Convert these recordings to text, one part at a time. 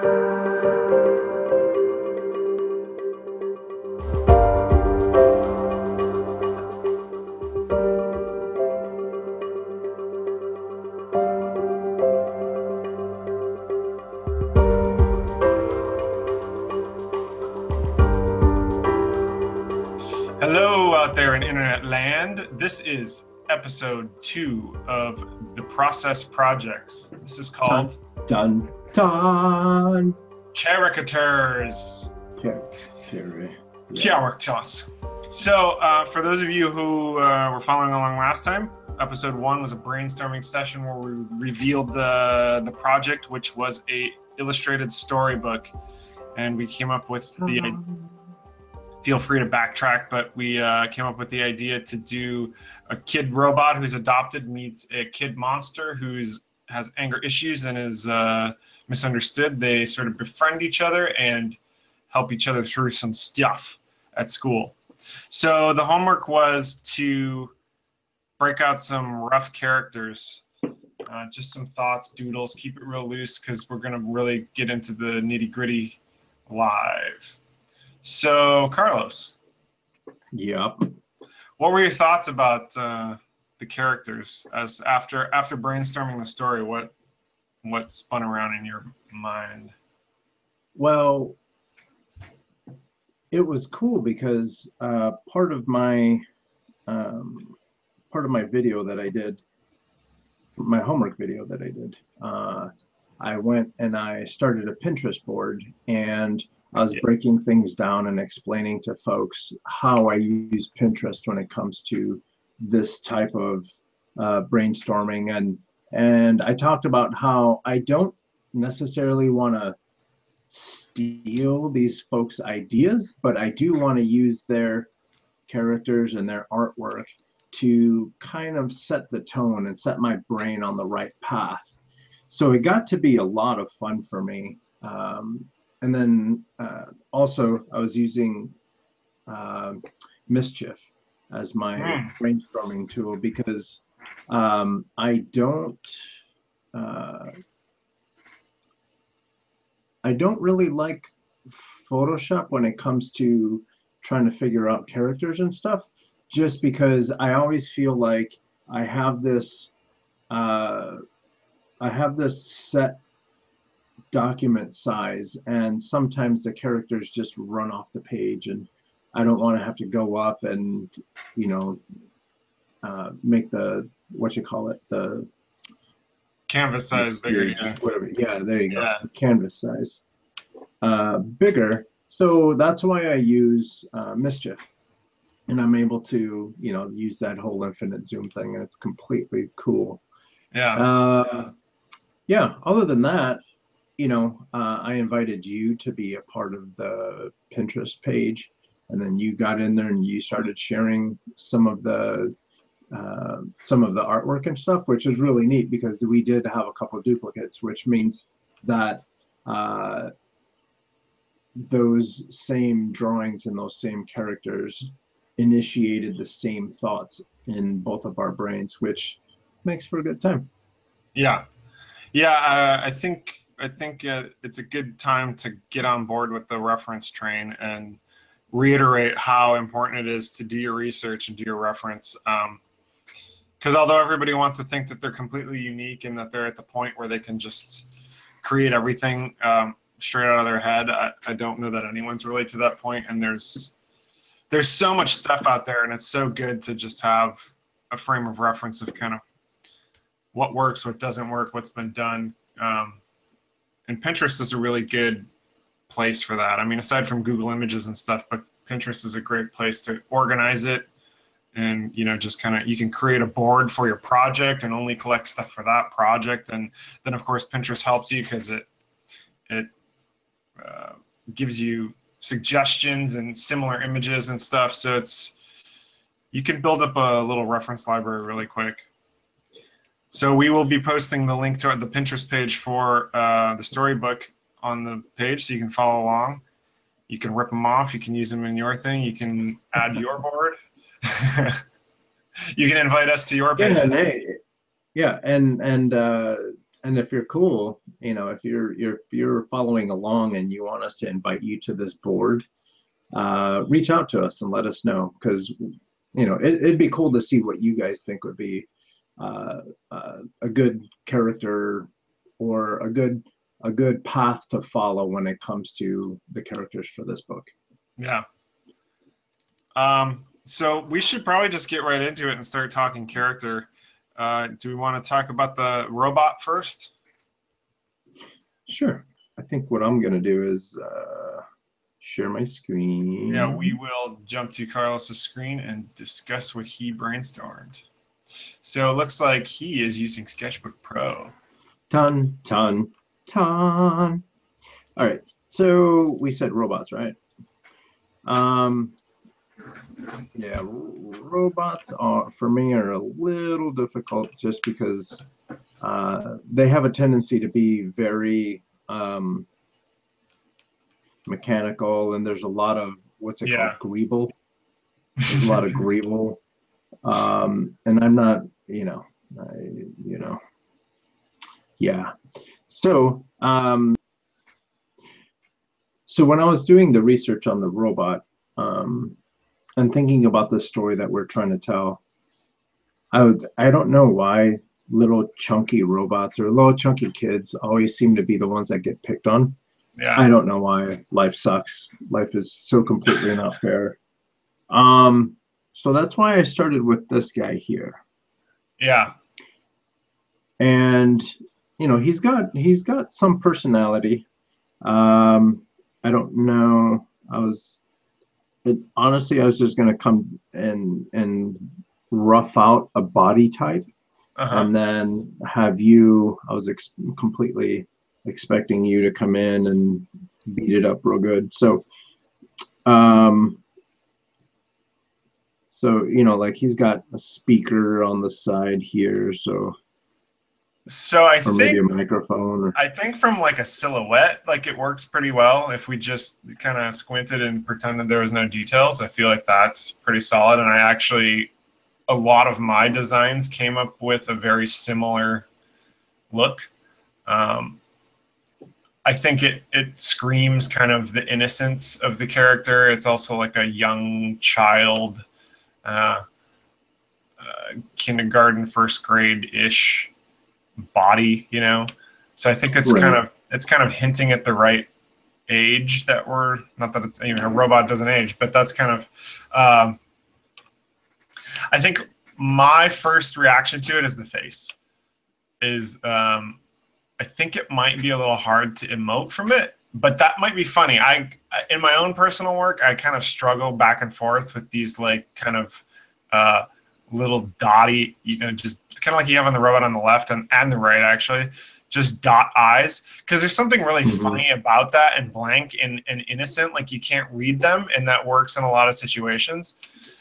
Hello, out there in internet land. This is episode two of the Process Projects. This is called Dun dun. Caricatures. Car- car- yeah. Characters. So, uh, for those of you who uh, were following along last time, episode one was a brainstorming session where we revealed the the project, which was a illustrated storybook, and we came up with the. Feel free to backtrack, but we uh, came up with the idea to do a kid robot who's adopted meets a kid monster who's has anger issues and is uh, misunderstood. They sort of befriend each other and help each other through some stuff at school. So the homework was to break out some rough characters, uh, just some thoughts, doodles. Keep it real loose because we're gonna really get into the nitty gritty live. So Carlos, Yep. what were your thoughts about uh, the characters as after after brainstorming the story? What what spun around in your mind? Well, it was cool because uh, part of my um, part of my video that I did, my homework video that I did, uh, I went and I started a Pinterest board and I was breaking things down and explaining to folks how I use Pinterest when it comes to this type of uh, brainstorming and and I talked about how I don't necessarily want to steal these folks' ideas, but I do want to use their characters and their artwork to kind of set the tone and set my brain on the right path. So it got to be a lot of fun for me. Um, and then uh, also, I was using um Mischief as my Mm. brainstorming tool because um, I don't. Uh, I don't really like Photoshop when it comes to trying to figure out characters and stuff, just because I always feel like I have this, uh, I have this set document size, and sometimes the characters just run off the page, and I don't want to have to go up and, you know, uh, make the what you call it the Canvas size bigger. Yeah. whatever. Yeah, there you go. Yeah. Canvas size, uh, bigger. So that's why I use uh, Mischief, and I'm able to, you know, use that whole infinite zoom thing, and it's completely cool. yeah. Uh, yeah. Other than that, you know, uh, I invited you to be a part of the Pinterest page, and then you got in there and you started sharing some of the uh, some of the artwork and stuff, which is really neat because we did have a couple of duplicates, which means that uh, those same drawings and those same characters initiated the same thoughts in both of our brains, which makes for a good time. Yeah, yeah. Uh, I think I think uh, it's a good time to get on board with the reference train and reiterate how important it is to do your research and do your reference. Because although everybody wants to think that they're completely unique and that they're at the point where they can just create everything um, straight out of their head, I, I don't know that anyone's really to that point. And there's there's so much stuff out there, and it's so good to just have a frame of reference of kind of what works, what doesn't work, what's been done. Um, and Pinterest is a really good place for that. I mean, aside from Google Images and stuff, but Pinterest is a great place to organize it. And you know, just kind of you can create a board for your project and only collect stuff for that project. And then, of course, Pinterest helps you because it it uh, gives you suggestions and similar images and stuff. So it's you can build up a little reference library really quick. So we will be posting the link to the Pinterest page for uh, the storybook on the page, so you can follow along. You can rip them off. You can use them in your thing. You can add your board. you can invite us to your Yeah, page. and hey, yeah, and and uh, and if you're cool, you know, if you're, you're if you're following along and you want us to invite you to this board, uh, reach out to us and let us know because you know it, it'd be cool to see what you guys think would be uh, uh, a good character or a good a good path to follow when it comes to the characters for this book. Yeah. Um, so we should probably just get right into it and start talking character. Uh, do we want to talk about the robot first? Sure. I think what I'm going to do is uh, share my screen. Yeah, we will jump to Carlos's screen and discuss what he brainstormed. So it looks like he is using Sketchbook Pro. Ton, ton, ton. All right. So we said robots, right? Um, yeah, robots are for me are a little difficult just because uh, they have a tendency to be very um, mechanical, and there's a lot of what's it Yeah. called, greeble. There's a lot of greeble, um, and I'm not, you know, I, you know, yeah. So, um, so when I was doing the research on the robot, um, and thinking about the story that we're trying to tell, I would, I don't know why little chunky robots or little chunky kids always seem to be the ones that get picked on. Yeah. I don't know why life sucks. Life is so completely not fair. Um, so that's why I started with this guy here. Yeah. And you know, he's got he's got some personality. Um, I don't know. I was it, honestly, I was just gonna come and and rough out a body type Uh-huh. and then have you i was ex- completely expecting you to come in and beat it up real good so um so you know like he's got a speaker on the side here so so I or think microphone or I think from like a silhouette, like it works pretty well. If we just kind of squinted and pretended there was no details, I feel like that's pretty solid. And I actually, a lot of my designs came up with a very similar look. Um, I think it it screams kind of the innocence of the character. It's also like a young child, uh, uh, kindergarten, first grade ish body, you know. So I think it's Right. kind of it's kind of hinting at the right age that we're not that it's you know a robot doesn't age, but that's kind of um, I think my first reaction to it is the face. Is um, I think it might be a little hard to emote from it, but that might be funny. I in my own personal work, I kind of struggle back and forth with these like kind of uh, little dotty, you know, just kind of like you have on the robot on the left and, and the right, actually, just dot eyes. Because there's something really Mhm. funny about that and blank and, and innocent. Like you can't read them, and that works in a lot of situations.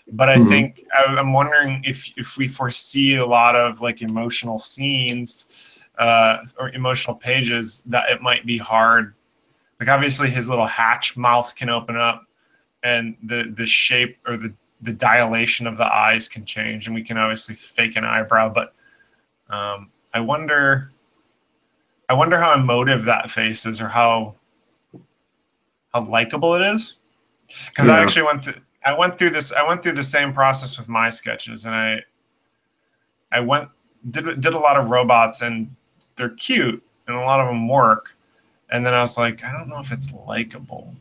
But I Mhm. think I, I'm wondering if if we foresee a lot of like emotional scenes uh, or emotional pages that it might be hard. Like obviously his little hatch mouth can open up, and the the shape or the the dilation of the eyes can change, and we can obviously fake an eyebrow. But um, I wonder, I wonder how emotive that face is, or how how likable it is. Because I actually went through, I went through this, I went through the same process with my sketches, and I I went did did a lot of robots, and they're cute, and a lot of them work. And then I was like, I don't know if it's likable.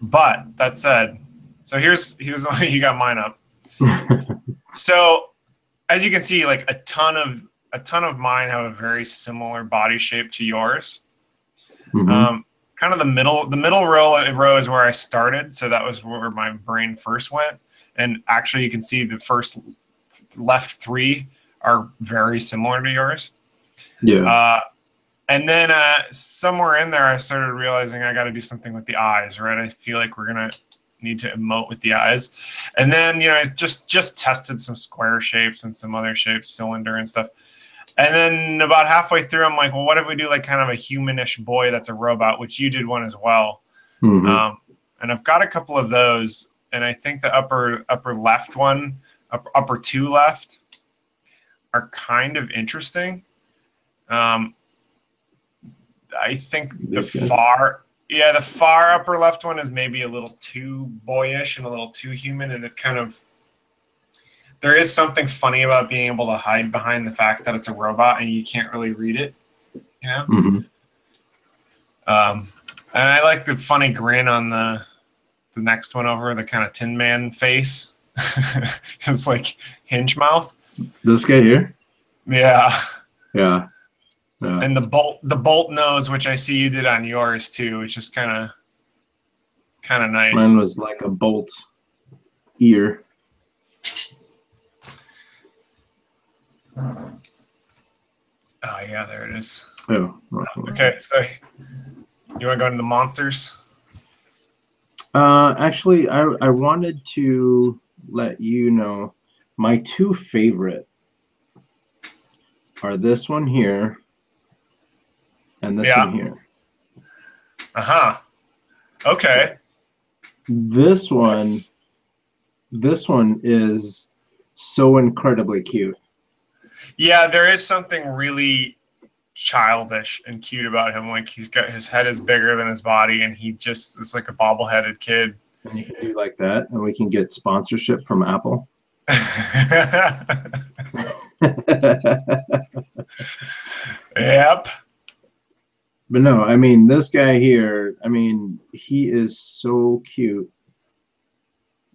But that said, so here's here's you got mine up. So as you can see, like a ton of a ton of mine have a very similar body shape to yours. Mhm. Um, kind of the middle the middle row row is where I started, so that was where my brain first went. And actually, you can see the first left three are very similar to yours. yeah Uh, and then uh, somewhere in there, I started realizing I got to do something with the eyes, right? I feel like we're gonna need to emote with the eyes. And then you know, I just just tested some square shapes and some other shapes, cylinder and stuff. And then about halfway through, I'm like, well, what if we do like kind of a humanish boy that's a robot, which you did one as well. Mhm. Um, and I've got a couple of those, and I think the upper upper left one, up, upper two left, are kind of interesting. Um, I think This the guy? far, yeah, the far upper left one is maybe a little too boyish and a little too human, and it kind of. There is something funny about being able to hide behind the fact that it's a robot and you can't really read it. You know. hmm Um, and I like the funny grin on the the next one over, the kind of Tin Man face. it's like hinge mouth. This guy here? Yeah. Yeah. Yeah. And the bolt the bolt nose, which I see you did on yours too, which is kind of kind of nice. Mine was like a bolt ear. oh yeah, there it is. Oh. Okay, so you want to go into the monsters? Uh, actually, I, I wanted to let you know my two favorite are this one here and this Yeah. one here. Uh huh. Okay. This one, That's- this one is so incredibly cute. Yeah, there is something really childish and cute about him. Like he's got his head is bigger than his body, and he just is like a bobbleheaded kid. And you can do like that, and we can get sponsorship from Apple. yep. But no, I mean this guy here. I mean he is so cute.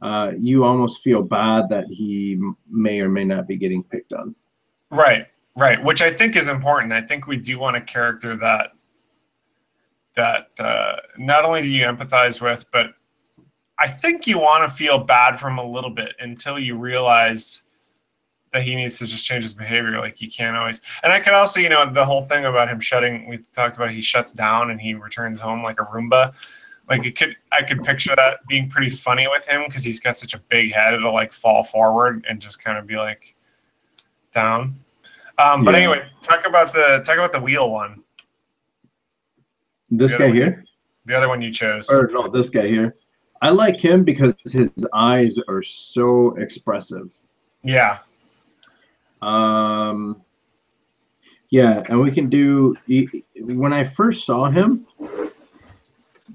Uh, you almost feel bad that he may or may not be getting picked on. Right. Right. Which I think is important. I think we do want a character that that uh, not only do you empathize with, but I think you want to feel bad for him a little bit until you realize that he needs to just change his behavior. Like you can't always. And I could also, you know, the whole thing about him shutting. We talked about he shuts down and he returns home like a Roomba. Like it could, I could picture that being pretty funny with him because he's got such a big head. It'll like fall forward and just kind of be like down. Um, but Yeah. anyway, talk about the talk about the wheel one, This guy one. here, the other one you chose. or no, this guy here. I like him because his eyes are so expressive. Yeah, Um, yeah, and we can do. When I first saw him,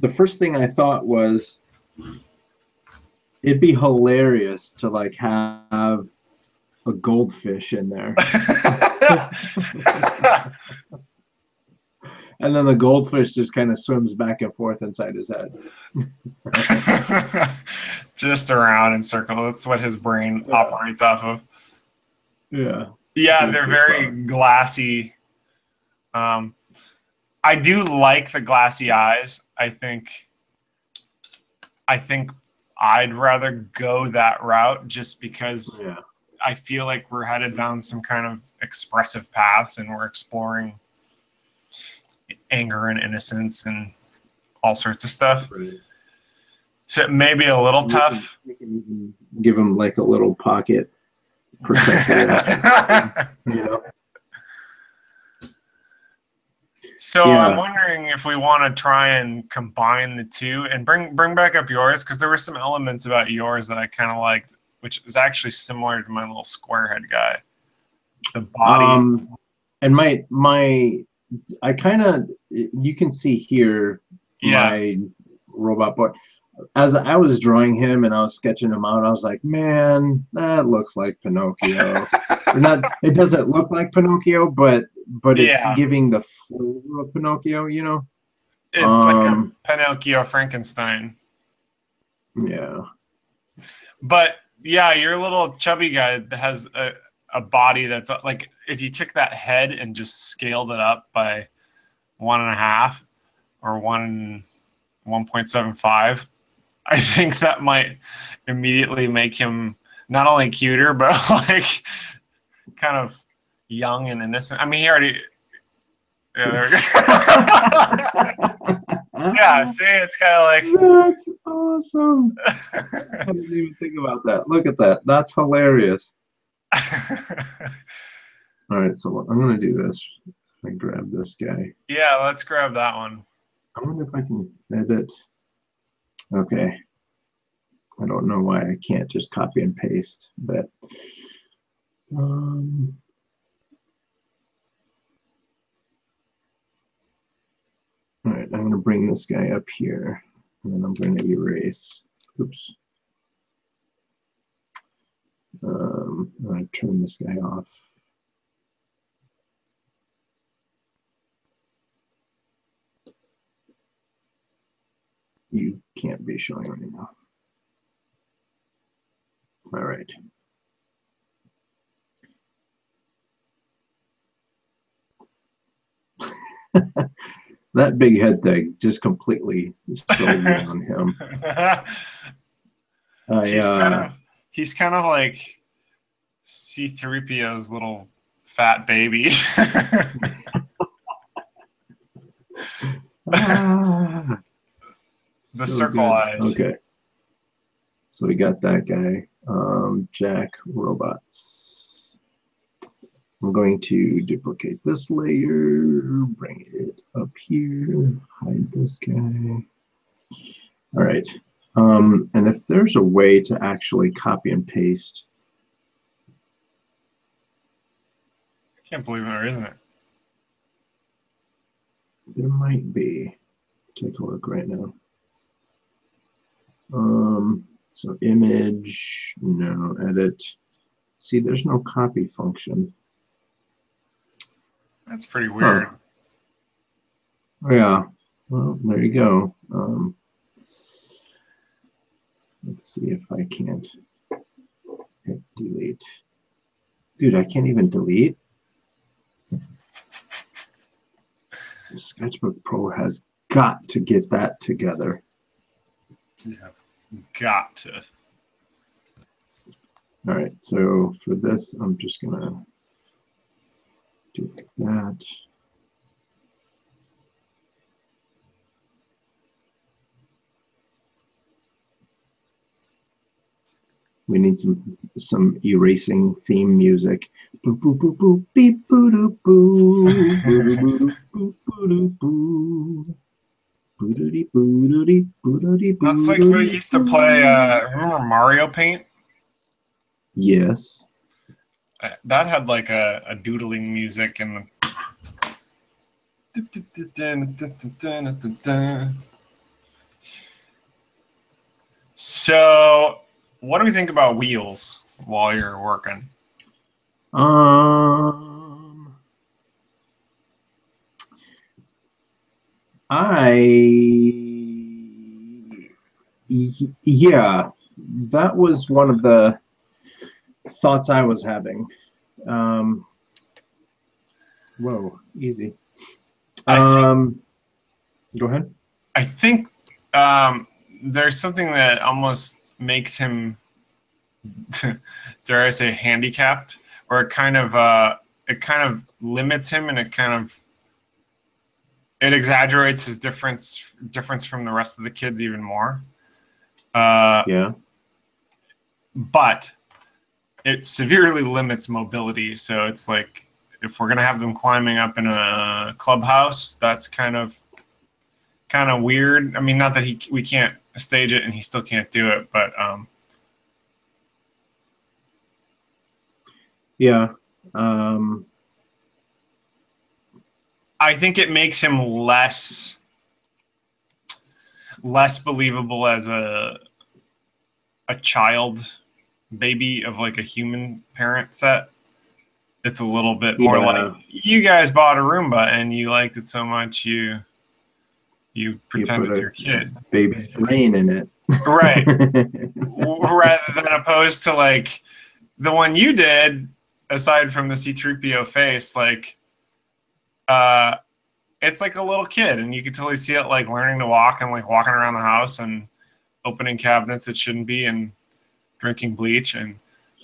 the first thing I thought was it'd be hilarious to like have a goldfish in there, and then the goldfish just kind of swims back and forth inside his head. just around in circles. That's what his brain Yeah. operates off of. Yeah, Yeah, they're very glassy. Um, I do like the glassy eyes. I think. I think I'd rather go that route just because yeah, I feel like we're headed down some kind of expressive paths and we're exploring anger and innocence and all sorts of stuff. So it may be a little can- tough. We can give them like a little pocket protector, you know. so Yeah. I'm wondering if we want to try and combine the two and bring bring back up yours because there were some elements about yours that I kind of liked, which is actually similar to my little squarehead guy. The body. Um, and my my, I kind of you can see here yeah. my robot boy. As I was drawing him and I was sketching him out, I was like, man, that looks like Pinocchio. Not, it doesn't look like Pinocchio, but but it's Yeah. giving the flavor of Pinocchio, you know. it's like um, a Pinocchio Frankenstein. Yeah. But yeah, your little chubby guy that has a, a body that's uh, like if you took that head and just scaled it up by one and a half or one one point seven five, I think that might immediately make him not only cuter but like kind of young and innocent. I mean, he already. Yeah, there we go. yeah, see, it's kind of like. That's awesome. I didn't even think about that. Look at that. That's hilarious. All right, so I'm gonna do this. I grab this guy. Yeah, let's grab that one. I wonder if I can edit. Okay. I don't know why I can't just copy and paste, but um, All right, I'm gonna bring this guy up here and then I'm gonna erase, oops. Um, I'm gonna turn this guy off. You can't be showing right now. All right. that big head thing just completely on him. I, he's uh, kind of he's kind of like C3PO's little fat baby. ah, the so circle good. eyes. Okay. So we got that guy, um, Jack Robots. I'm going to duplicate this layer, bring it up here, hide this guy. All right. Um, and if there's a way to actually copy and paste, I can't believe there isn't it. there might be. Take a look right now. Um, so image, no, edit. See, there's no copy function. That's pretty weird. Oh, yeah. Well, there you go. Um, let's see if I can't hit delete. Dude, I can't even delete. Sketchbook Pro has got to get that together. You have got to. All right, so for this, I'm just gonna do like that. We need some some erasing theme music. Boo boo boo boo beep boo doo boo boo doo boo boo boo doo boo. That's like doo what dee he used to play. Uh, remember Mario Paint? Yes. Uh, That had like a, a doodling music and the. So, what do we think about wheels while you're working? Um, I yeah, that was one of the thoughts I was having. Um, whoa, easy. I think- Um, go ahead. I think um, there's something that almost makes him, dare I say, handicapped, or it kind of uh, it kind of limits him, and it kind of it exaggerates his difference difference from the rest of the kids even more. Uh, Yeah. but it severely limits mobility. So it's like if we're gonna have them climbing up in a clubhouse, that's kind of kind of weird. I mean, not that he we can't stage it and he still can't do it, but um, Yeah. Um, I think it makes him less less believable as a a child baby of like a human parent set. It's a little bit more Yeah. like you guys bought a Roomba and you liked it so much you you pretend put it's a- your kid. baby's brain in it. Right. Rather than opposed to like the one you did, aside from the C3PO face, like uh it's like a little kid and you can totally see it like learning to walk and like walking around the house and opening cabinets that shouldn't be and drinking bleach and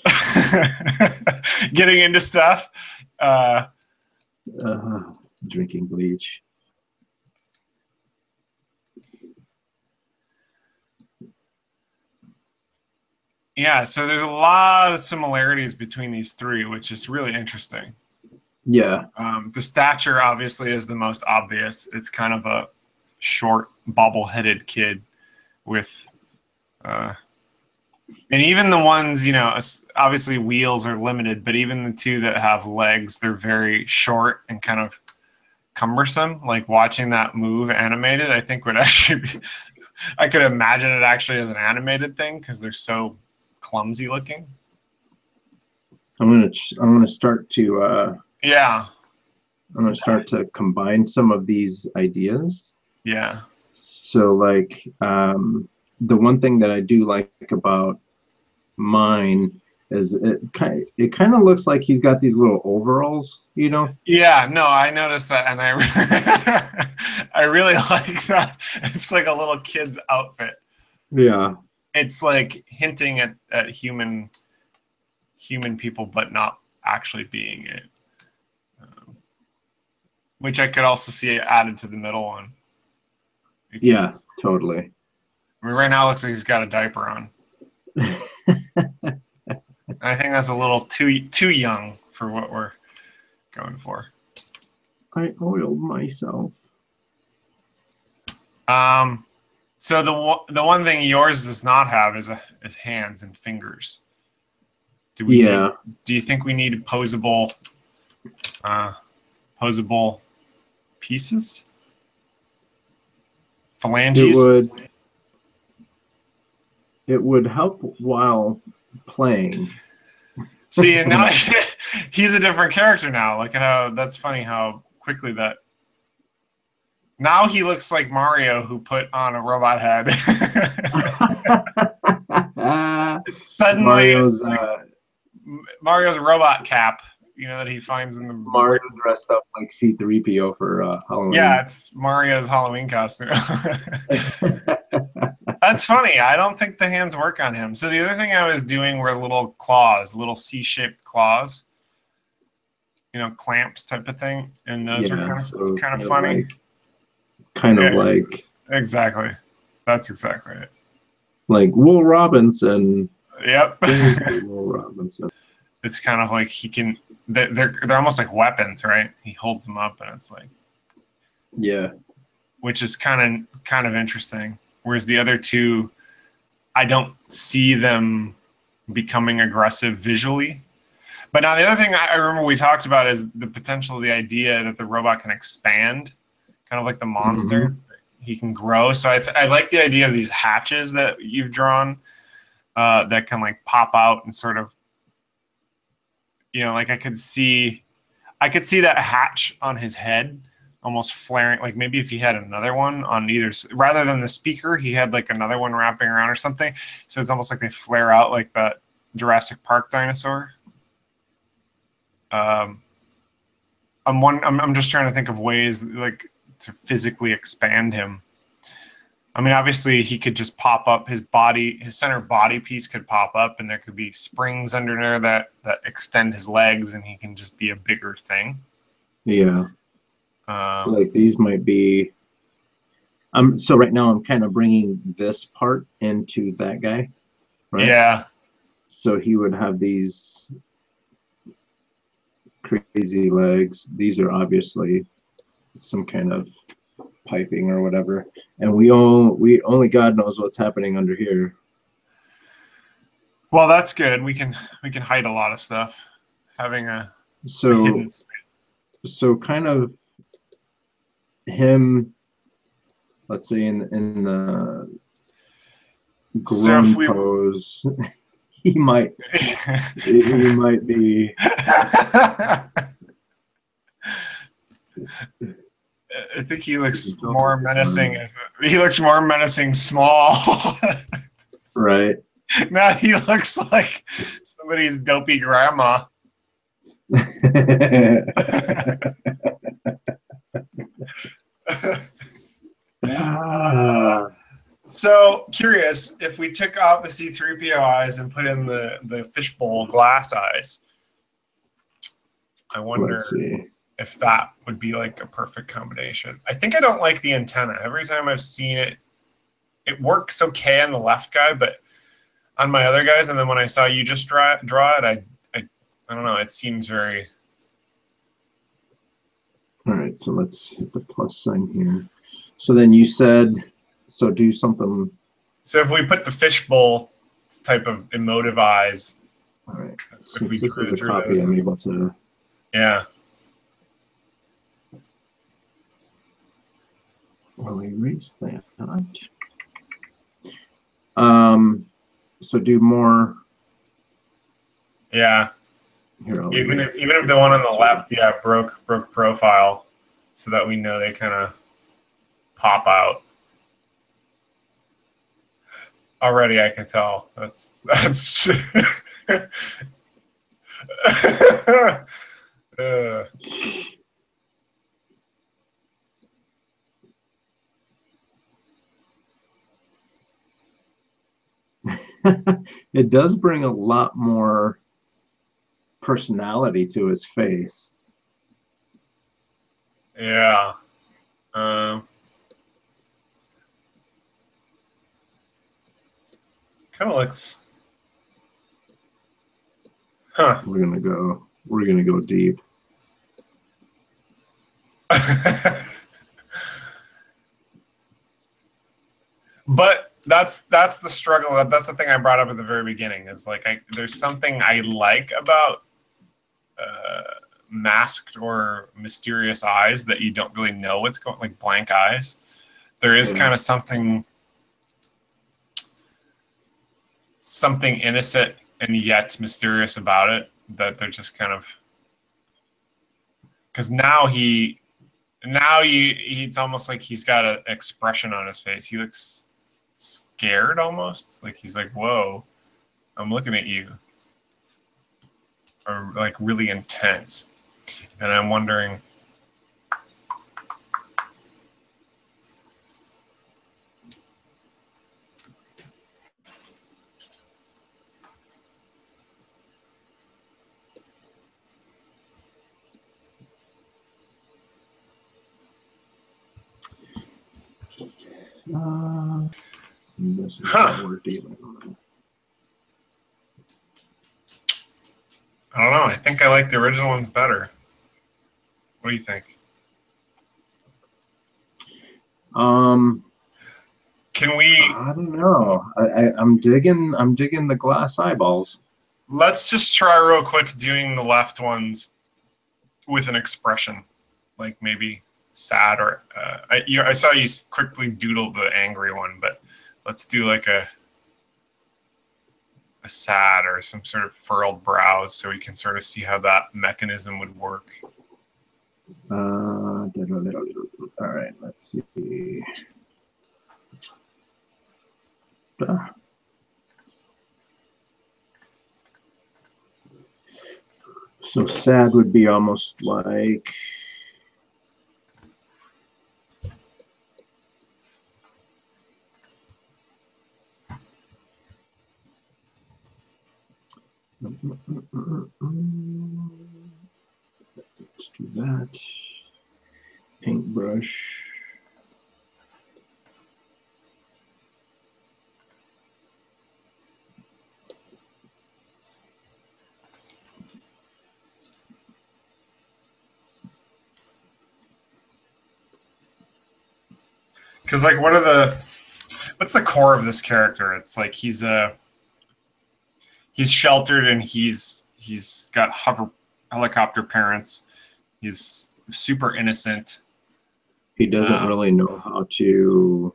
getting into stuff. Uh uh, drinking bleach. yeah, so there's a lot of similarities between these three, which is really interesting. Yeah. Um, the stature obviously is the most obvious. It's kind of a short, bobble-headed kid with, uh, and even the ones you know, obviously wheels are limited, but even the two that have legs, they're very short and kind of cumbersome. Like watching that move animated, I think would actually be. I could imagine it actually as an animated thing because they're so clumsy looking. I'm gonna ch- I'm gonna start to uh, Yeah, I'm gonna start to combine some of these ideas. yeah, So like um, the one thing that I do like about mine is it kind it kind of looks like he's got these little overalls, you know. yeah. No, I noticed that, and I I really like that. It's like a little kid's outfit. Yeah. It's like hinting at, at human human people, but not actually being it. Which I could also see added to the middle one. Yeah, totally. I mean, right now it looks like he's got a diaper on. I think that's a little too too young for what we're going for. I oiled myself. Um, so the one- the one thing yours does not have is a, is hands and fingers. Do we? Yeah. Need, do you think we need posable, uh, posable pieces? Phalanges. It would it would help while playing. See, and now he's a different character now. Like, you know, that's funny how quickly that. Now he looks like Mario, who put on a robot head. Suddenly, Mario's like uh, Mario's robot cap. You know that he finds in the Mario dressed up like C3PO for uh, Halloween. Yeah, it's Mario's Halloween costume. That's funny. I don't think the hands work on him. So the other thing I was doing were little claws, little C-shaped claws. You know, clamps type of thing, and those were kind of so kind of funny. Like, kind of like Exactly. That's exactly it. like Will Robinson. Yep. Will Robinson. It's kind of like he can. They're they're almost like weapons, right? He holds them up, and it's like, Yeah. which is kind of kind of interesting. Whereas the other two, I don't see them becoming aggressive visually. But now the other thing I remember we talked about is the potential, of the idea that the robot can expand, kind of like the monster. He can grow. So I, th- I like the idea of these hatches that you've drawn uh, that can like pop out and sort of, you know, like I could see, I could see that hatch on his head almost flaring. Like maybe if he had another one on either, rather than the speaker, he had like another one wrapping around or something. So it's almost like they flare out like that Jurassic Park dinosaur. Um, I'm one. I'm, I'm just trying to think of ways like to physically expand him. I mean, obviously, he could just pop up his body. His center body piece could pop up, and there could be springs under there that that extend his legs, and he can just be a bigger thing. Yeah. Um, like these might be um so right now i'm kind of bringing this part into that guy right Yeah, so he would have these crazy legs these are obviously some kind of piping or whatever and we all we only god knows what's happening under here well, that's good. We can we can hide a lot of stuff. Having a so so kind of him let's say in in the So if we- pose he might he might be I think he looks more menacing. As he looks more menacing small. right now he looks like somebody's dopey grandma. Ah, So curious if we took out the C3PO eyes and put in the the fishbowl glass eyes. I wonder let's see if that would be like a perfect combination. I think I don't like the antenna. Every time I've seen it, it works okay on the left guy, but on my other guys, and then when I saw you just draw draw it, I I, I don't know. It seems very all right so let's hit the plus sign here so then you said so do something so. If we put the fishbowl type of emotive eyes, all right if since we this is a copy those- i'm able to yeah. We'll erase that. Um, so do more. Yeah. Here, Even if even if the one on the left, yeah, broke broke profile, so that we know they kind of pop out. Already, I can tell. That's that's. Uh, it does bring a lot more personality to his face. yeah. Um. Kind of looks. Huh. We're gonna go. We're gonna go deep. but that's that's the struggle. That's the thing i brought up at the very beginning is like I, there's something i like about uh, masked or mysterious eyes that you don't really know what's going like blank eyes. There is Yeah. kind of something something innocent and yet mysterious about it that they're just kind of because now he now he it's almost like he's got an expression on his face. He looks scared almost? Like he's like whoa i'm looking at you. Or like really intense. And i'm wondering Huh. what we're dealing with. i don't know i think i like the original ones better what do you think Um, can we I don't know. I, I, I'm digging. I'm digging the glass eyeballs. let's just try real quick doing the left ones with an expression like maybe sad or uh, I, you, I saw you quickly doodle the angry one but let's do like a a sad or some sort of furrowed brows so we can sort of see how that mechanism would work Uh, all right. Let's see. So sad would be almost like. Let's do that. Paintbrush. because like what are the what's the core of this character it's like he's a he's sheltered and he's he's got hover helicopter parents he's super innocent He doesn't Wow. really know how to.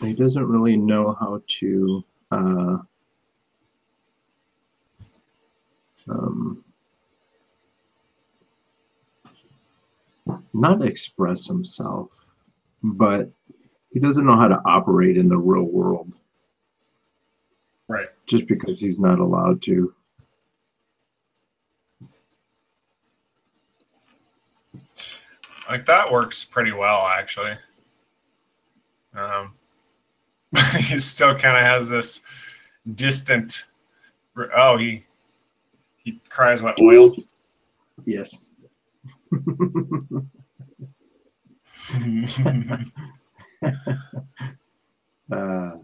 He doesn't really know how to. Uh, um, not express himself, but he doesn't know how to operate in the real world. Right. Just because he's not allowed to. like that works pretty well actually. Um he still kind of has this distant oh he he cries what oil? Yes. Uh,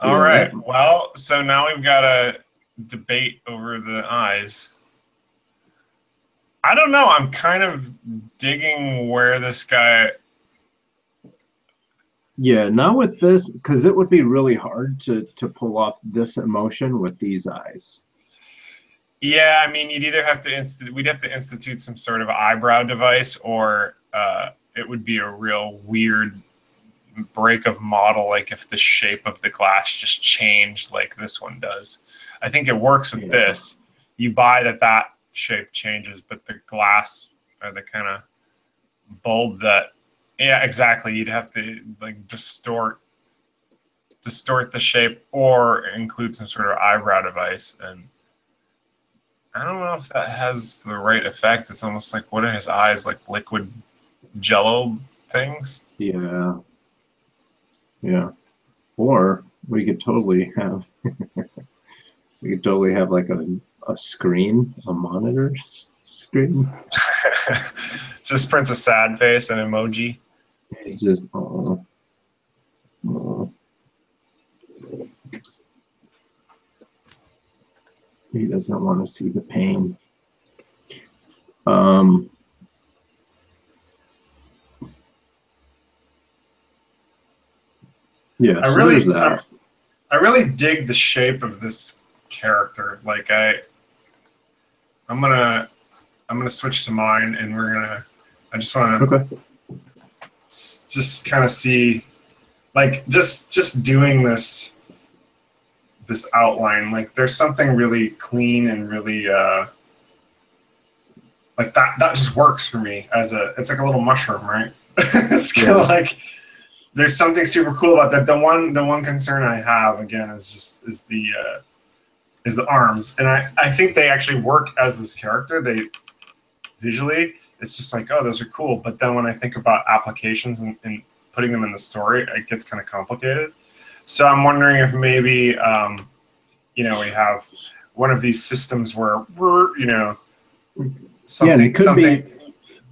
All yeah, Well, so now we've got a debate over the eyes. I don't know. I'm kind of digging where this guy. Yeah, not with this, because it would be really hard to to pull off this emotion with these eyes. Yeah, I mean, you'd either have to institute, we'd have to institute some sort of eyebrow device, or uh, it would be a real weird break of model, like if the shape of the glass just changed like this one does. I think it works with Yeah. this. You buy that that shape changes, but the glass or the kind of bulb that, yeah, exactly. You'd have to like distort distort the shape or include some sort of eyebrow device and I don't know if that has the right effect. It's almost like what are his eyes like liquid jello things? Yeah. Yeah. Or we could totally have we could totally have like a, a screen, a monitor screen. Just prints a sad face and emoji. It's just oh, oh. He doesn't want to see the pain. Um Yeah, I so really, that. I really dig the shape of this character. Like I, I'm gonna, I'm gonna switch to mine, and we're gonna. I just want to Okay. s- just kind of see, like just just doing this, this outline. Like there's something really clean and really. uh like that that just works for me as a it's like a little mushroom right it's kind of Yeah. like there's something super cool about that. The one the one concern i have again is just is the uh is the arms. And i i think they actually work as this character. They visually it's just like oh those are cool. But then when i think about applications and, and putting them in the story it gets kind of complicated. So i'm wondering if maybe um you know we have one of these systems where we're you know something could something be-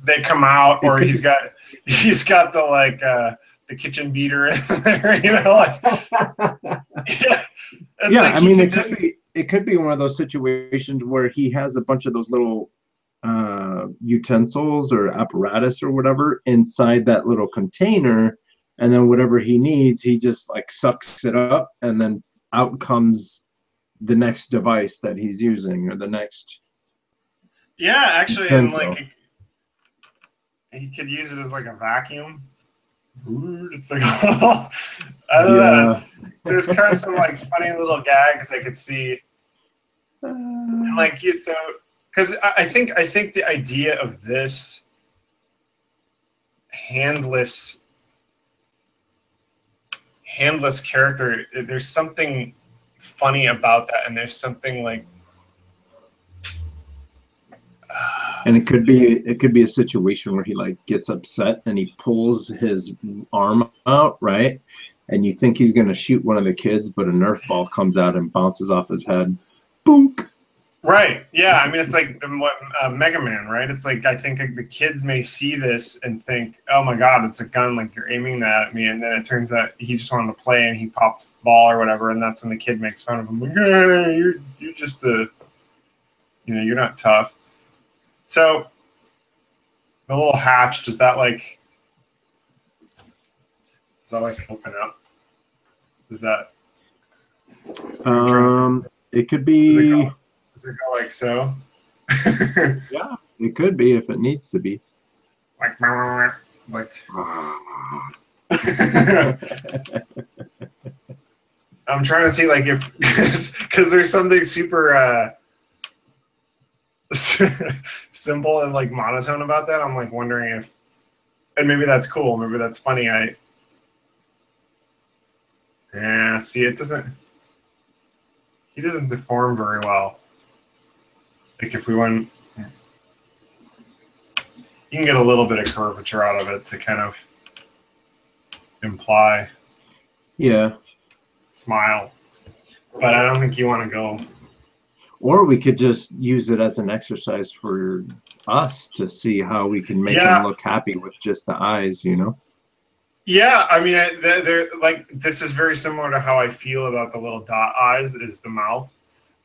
they come out or he's got he's got the like uh the kitchen beater in there you know like yeah, yeah, like I mean, it could be it could be one of those situations where he has a bunch of those little uh, utensils or apparatus or whatever inside that little container, and then whatever he needs, he just like sucks it up, and then out comes the next device that he's using or the next. yeah actually and like he, could use it as like a vacuum it's like I don't know Yeah. it's- there's kind of some like funny little gags I could see And like you so because I, I think I think the idea of this handless handless character there's something funny about that and there's something like uh, and it could be it could be a situation where he like gets upset and he pulls his arm out right? And you think he's going to shoot one of the kids but a nerf ball comes out and bounces off his head. Boonk. Right. Yeah i mean it's like what uh, mega man right? It's like i think the kids may see this and think oh my god it's a gun like you're aiming that at me. And then it turns out he just wanted to play and he pops the ball or whatever and that's when the kid makes fun of him. Like hey, you're you're just a you know you're not tough so the little hatch does that like does that like open up? Does that um it could does it be go, does it go like so? Yeah it could be if it needs to be. Like like I'm trying to see like if because there's something super uh simple and like monotone about that. I'm like wondering if and maybe that's cool, maybe that's funny. I yeah, see it doesn't he doesn't deform very well. Like if we went you can get a little bit of curvature out of it to kind of imply yeah smile. But I don't think you want to go. Or we could just use it as an exercise for us to see how we can make Yeah. him look happy with just the eyes you know Yeah, I mean, they're, they're like this is very similar to how I feel about the little dot eyes. Is the mouth?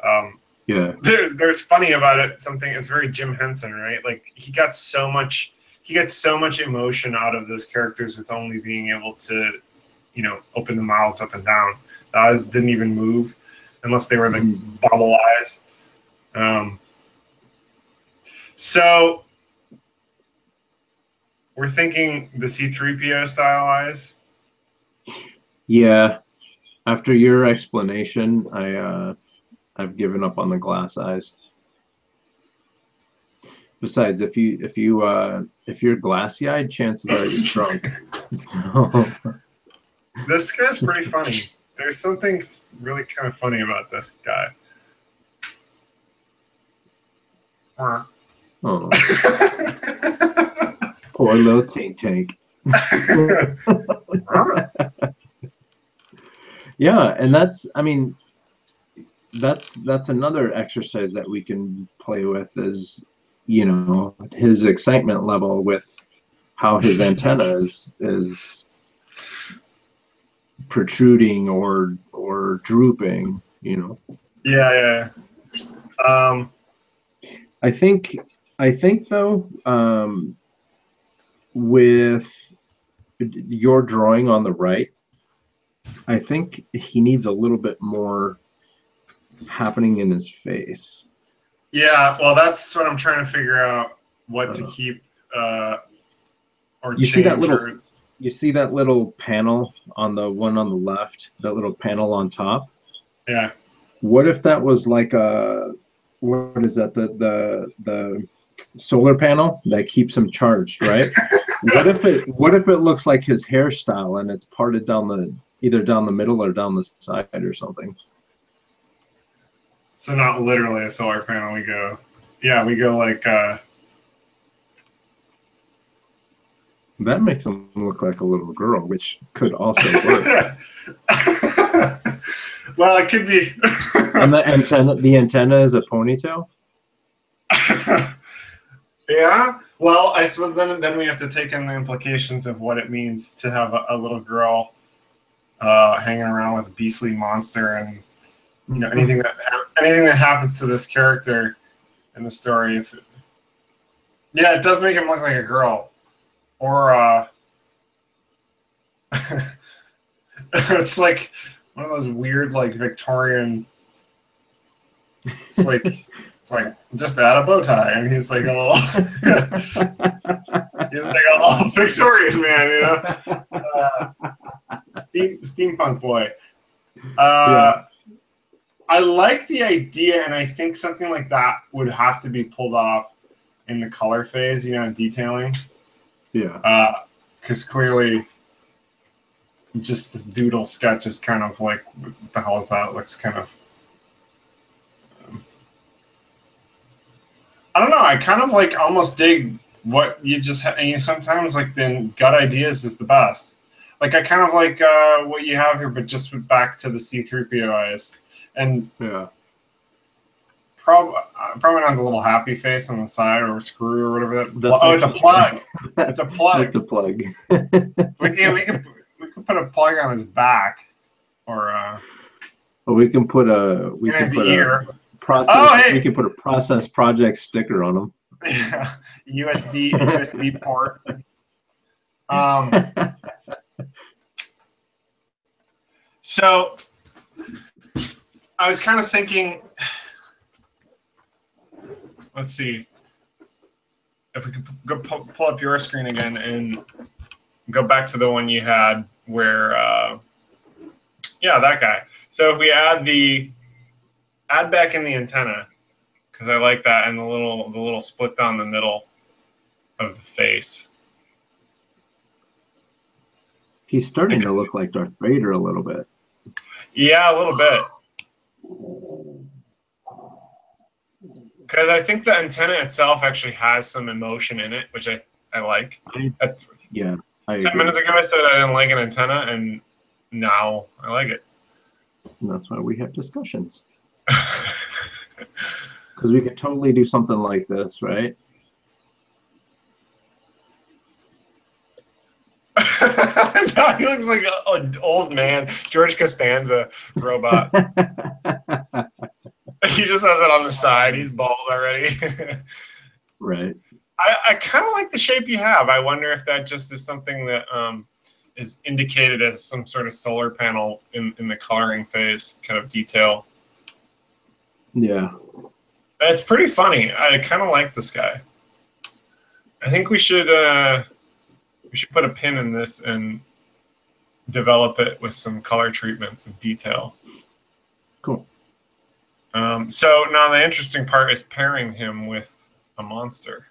Um, yeah there's there's funny about it. Something it's very Jim Henson, right? Like he got so much he gets so much emotion out of those characters with only being able to, you know, open the mouths up and down. The eyes didn't even move unless they were the Mm. bubble eyes. Um, so we're thinking the C3PO style eyes. Yeah. After your explanation, I uh, I've given up on the glass eyes. Besides, if you if you uh, if you're glassy eyed, chances are you're drunk. So This guy's pretty funny. There's something really kind of funny about this guy. Oh, poor little tank tank. Yeah, and that's I mean that's that's another exercise that we can play with is you know his excitement level with how his antenna is is protruding or or drooping you know yeah, yeah. Um, i think i think though um with your drawing on the right i think he needs a little bit more happening in his face. Yeah, well, that's what I'm trying to figure out what to Uh, keep uh, or You see that little- or- you see that little panel on the one on the left that little panel on top? Yeah. what if that was like a what is that the the the solar panel that keeps him charged right what if it what if it looks like his hairstyle and it's parted down the either down the middle or down the side or something So not literally a solar panel. We go, yeah, we go like uh, that makes him look like a little girl which could also work well, it could be. and the antenna the antenna is a ponytail yeah. Well, I suppose then then we have to take in the implications of what it means to have a, a little girl uh, hanging around with a beastly monster and you know anything that anything that happens to this character in the story. If it, yeah, it does make him look like a girl, or uh, it's like one of those weird like Victorian. It's like it's like just add a bow tie, and he's like a little. he's like a little Victorian man, you know, uh, steam, steampunk boy. Uh, I like the idea, and I think something like that would have to be pulled off in the color phase, you know, in detailing, yeah because clearly, just this doodle sketch is kind of like, what the hell is that? It looks kind of. um, I don't know. I kind of like almost dig what you just. Ha- you sometimes like then gut ideas is the best. Like I kind of like uh, what you have here, but just back to the C-3PO eyes, and yeah Probably, probably not the little happy face on the side or screw or whatever that. That's oh, it's a plug. It's a plug. It's a plug we can we could we could put a plug on his back, or uh, But we can put a we can put ear. a process Oh, hey! we can put a process project sticker on him. Yeah, USB USB port. Um, so I was kind of thinking. Let's see if we could go pu- pull up your screen again and go back to the one you had where, uh, yeah, that guy. So if we add the add back in the antenna because I like that and the little the little split down the middle of the face. He's starting to look like Darth Vader a little bit. Yeah, a little bit. Because I think the antenna itself actually has some emotion in it, which I, I like. I, yeah, I Ten agree. minutes ago, I said I didn't like an antenna, and now I like it. And that's why we have discussions because we could totally do something like this, right? he looks like an old man, George Costanza robot. he just has it on the side. He's bald already. right. I, I kind of like the shape you have. I wonder if that just is something that um, is indicated as some sort of solar panel in, in the coloring phase kind of detail. Yeah. It's pretty funny. I kind of like this guy. I think we should uh, we should put a pin in this and develop it with some color treatments and detail. Um, so now the interesting part is pairing him with a monster.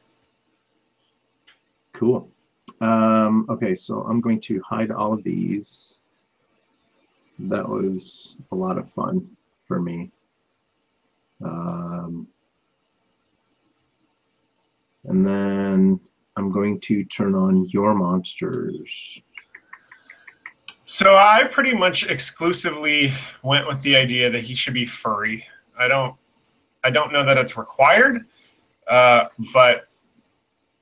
Cool. Um, okay, so I'm going to hide all of these. That was a lot of fun for me. Um, and then I'm going to turn on your monsters. So I pretty much exclusively went with the idea that he should be furry. I don't, I don't know that it's required, uh, but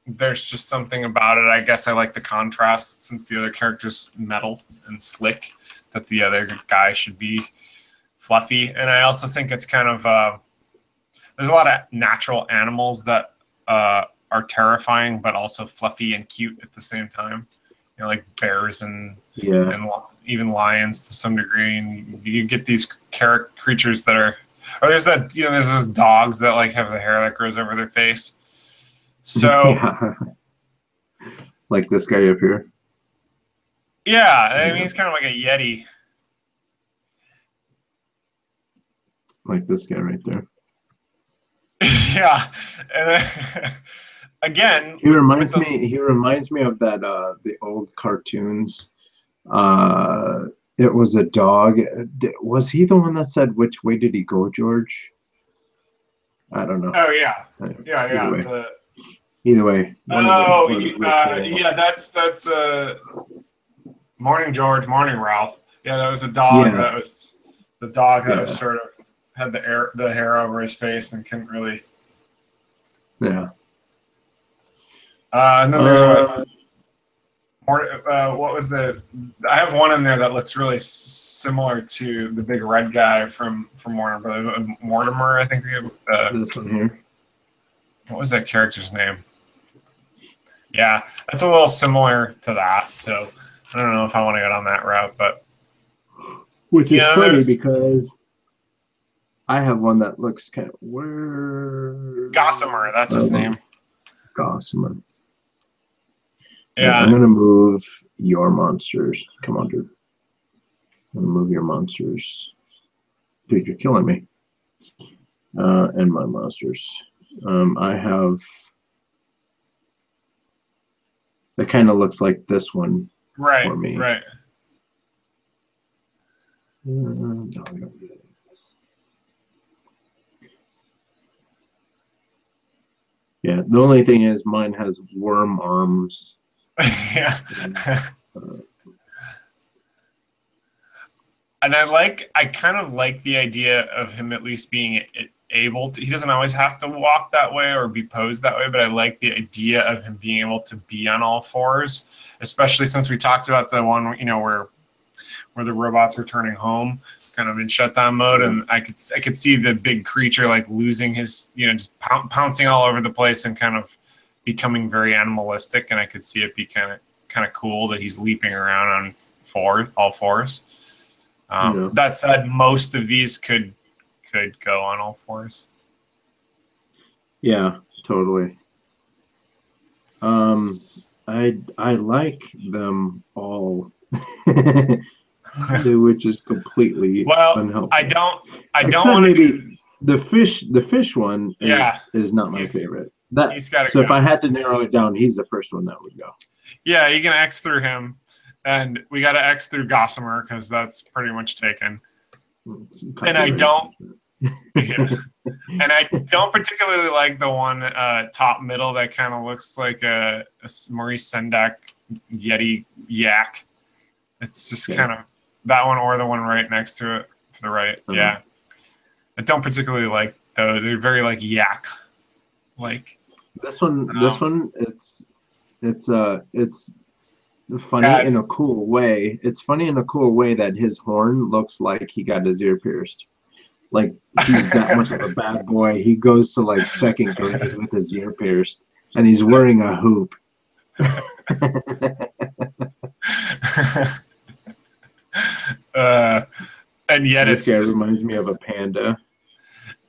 there's just something about it. I guess I like the contrast since the other character's metal and slick, that the other guy should be fluffy. And I also think it's kind of uh, there's a lot of natural animals that uh, are terrifying, but also fluffy and cute at the same time. You know, like bears and Yeah. and even lions to some degree, and you get these char- creatures that are. Or there's that you know there's those dogs that like have the hair that grows over their face. So Yeah. like this guy up here. yeah, I mean he's kind of like a yeti. Like this guy right there. yeah, and then, again, He reminds the- me. He reminds me of that uh, the old cartoons. Uh, it was a dog. Was he the one that said, "Which way did he go, George"? I don't know. oh yeah, yeah, Either yeah. way. The, Either way. one of the- oh, the- uh, yeah, that's that's uh, morning George, morning Ralph. Yeah, that was a dog Yeah. that was the dog that was sort of had the air the hair over his face and couldn't really. Yeah. Uh, and then there's Uh, uh, what was the? I have one in there that looks really s- similar to the big red guy from from Warner Brothers, Mortimer, I think. Uh, this one here. what was that character's name? Yeah, that's a little similar to that. So I don't know if I want to go down that route, but Which is Yeah, funny because I have one that looks kind of where Gossamer, that's his Oh, name. Gossamer. Yeah, I'm gonna move your monsters. Come on, dude. I'm gonna move your monsters. Dude, you're killing me. Uh, and my monsters. Um, I have. It kind of looks like this one. right, for me. right. Uh, no, I don't do this. Yeah, the only thing is mine has worm arms. Yeah. and I like, I kind of like the idea of him at least being able to. He doesn't always have to walk that way or be posed that way, but I like the idea of him being able to be on all fours, especially since we talked about the one, you know, where where the robots were turning home, kind of in shutdown mode, and I could I could see the big creature like losing his, you know, just poun- pouncing all over the place and kind of becoming very animalistic, and I could see it be kind of kind of cool that he's leaping around on four all fours. Um, Yeah. That said, most of these could could go on all fours. Yeah, totally. Um, I I like them all, which is completely Well, unhelpful. I don't. I don't want to. maybe the fish. The fish one is, Yeah. is not my favorite. That He's got so go. if I had to narrow it down, he's the first one that would go. yeah, you can X through him, and we got to X through Gossamer because that's pretty much taken. And I don't- Yeah. and I don't particularly like the one uh, top middle that kind of looks like a Maurice Sendak Yeti yak. It's just Yeah. kind of that one or the one right next to it to the right. Uh-huh. Yeah, I don't particularly like those. They're very like yak, like This one, this Um, one, it's it's uh it's funny Yeah, in a cool way. It's funny in a cool way that his horn looks like he got his ear pierced. Like he's that much of a bad boy. He goes to like second grade with his ear pierced, and he's wearing a hoop. uh, and yet this it's guy just, reminds me of a panda.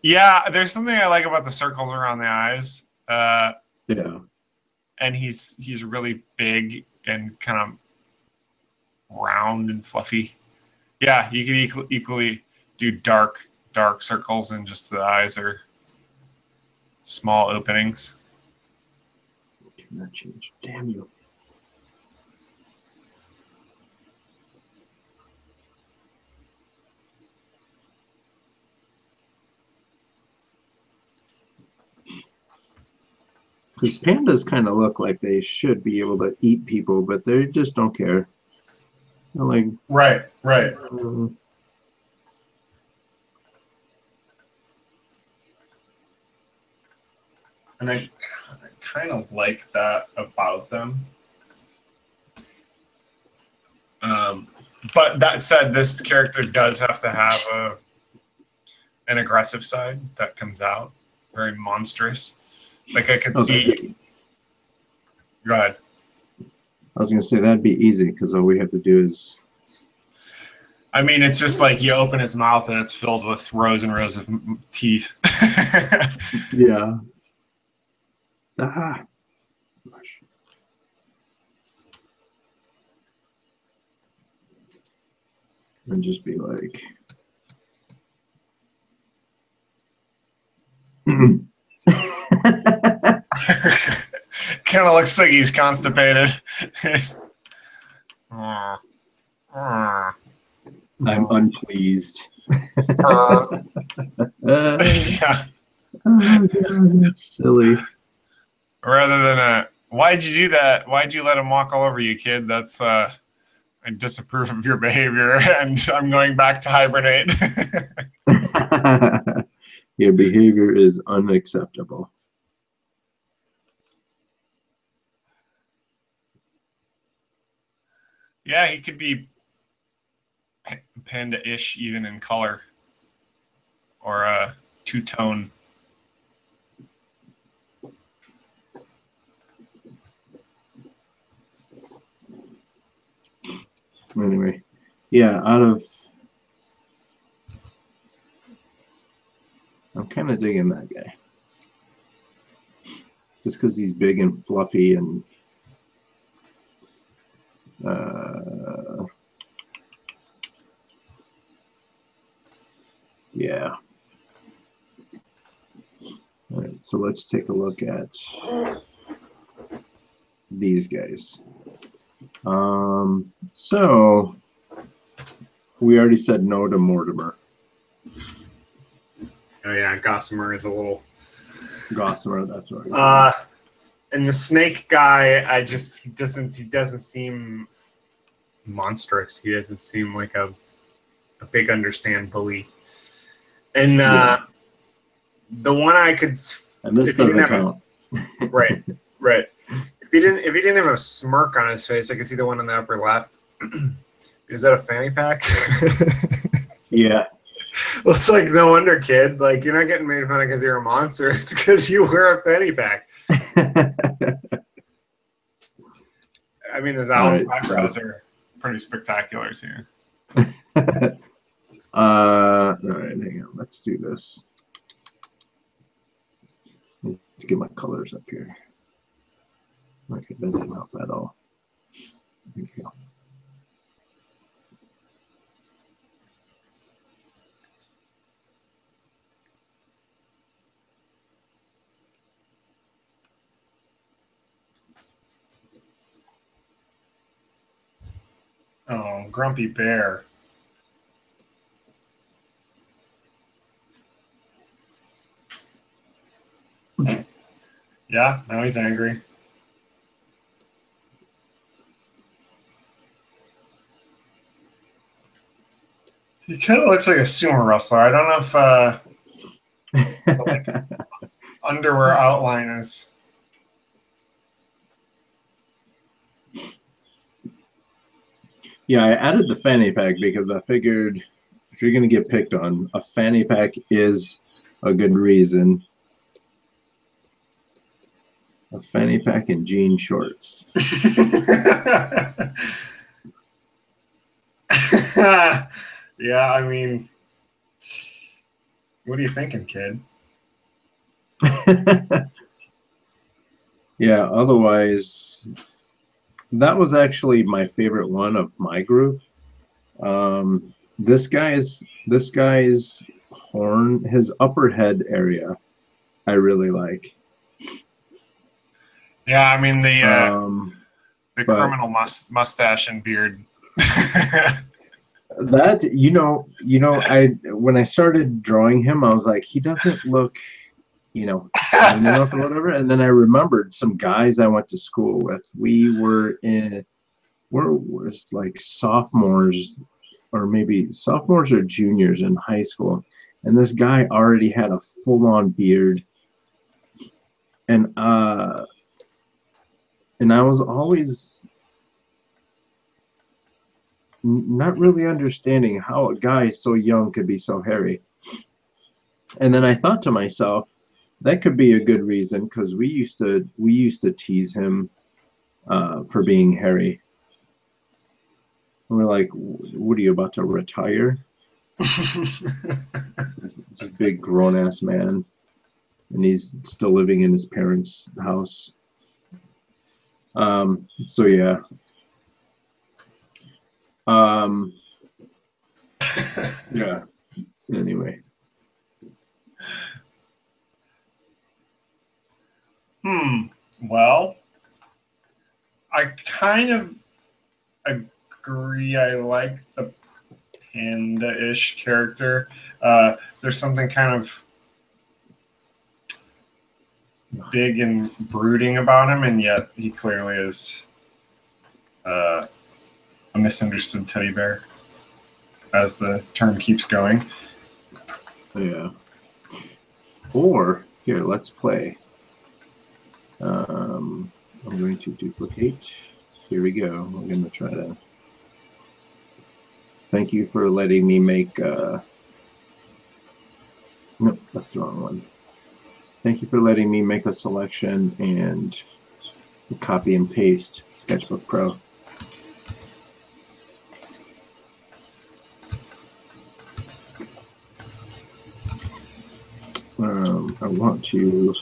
Yeah, there's something I like about the circles around the eyes. Uh, Yeah. and he's he's really big and kind of round and fluffy. Yeah, you can equal, equally do dark dark circles and just the eyes are small openings. Cannot change. Damn you. Because pandas kind of look like they should be able to eat people, but they just don't care. They're like, Right, right. mm, And I, I kind of like that about them. Um, but that said, this character does have to have a an aggressive side that comes out, very monstrous. Like I could see. okay. Go ahead. I was gonna say that'd be easy because all we have to do is I mean, it's just like you open his mouth and it's filled with rows and rows of teeth. yeah. Ah. And just be like. kind of looks like he's constipated. Uh, uh, I'm unpleased. uh, Uh, yeah. oh, God, that's silly. Rather than a, why'd you do that? Why'd you let him walk all over you, kid? That's uh, I disapprove of your behavior, and I'm going back to hibernate. Your behavior is unacceptable. Yeah, he could be panda-ish even in color, or a two-tone. Anyway, yeah, out of. I'm kind of digging that guy. Just because he's big and fluffy and. Uh, yeah. All right, so let's take a look at these guys. Um, so we already said no to Mortimer. Oh yeah, Gossamer is a little. Gossamer, that's right. Uh, and the snake guy, I just he doesn't he doesn't seem monstrous. He doesn't seem like a a big understand bully. And uh, the one I could and this doesn't count. right right if he didn't if he didn't have a smirk on his face, I could see the one on the upper left. Is that a fanny pack? Yeah, well, it's like no wonder, kid. Like you're not getting made fun of because you're a monster. It's because you wear a fanny pack. I mean, his All owl right, eyebrows are pretty spectacular too. uh, all right, hang on. Let's do this. Let's get my colors up here. Okay, that didn't help at all. There you go. Oh, grumpy bear. Yeah, now he's angry. He kind of looks like a sumo wrestler. I don't know if uh, underwear outline is. Yeah, I added the fanny pack because I figured if you're going to get picked on, a fanny pack is a good reason. A fanny pack and jean shorts. yeah, I mean, What are you thinking, kid? yeah, otherwise, that was actually my favorite one of my group. Um, this guy's this guy's horn, his upper head area, I really like. Yeah, I mean the uh, Um, the but- criminal must, mustache and beard. that you know, you know, I when I started drawing him, I was like, he doesn't look, you know, enough or whatever. And then I remembered some guys I went to school with. We were in, where was like sophomores, or maybe sophomores or juniors in high school, and this guy already had a full-on beard, and uh, and I was always not really understanding how a guy so young could be so hairy. And then I thought to myself, that could be a good reason because we used to we used to tease him uh, for being hairy. And we're like, "What are you about to retire?" This, this big grown ass man, and he's still living in his parents' house. Um. So yeah. Um. Yeah. Anyway. hmm. Well, I kind of agree. I like the panda-ish character. Uh, there's something kind of big and brooding about him, and yet he clearly is uh, a misunderstood teddy bear, as the term keeps going. Yeah. Or here, let's play. Um, I'm going to duplicate. Here we go. I'm going to try to. Thank you for letting me make. Uh... Nope, that's the wrong one. Thank you for letting me make a selection and copy and paste Sketchbook Pro. Um, I want to.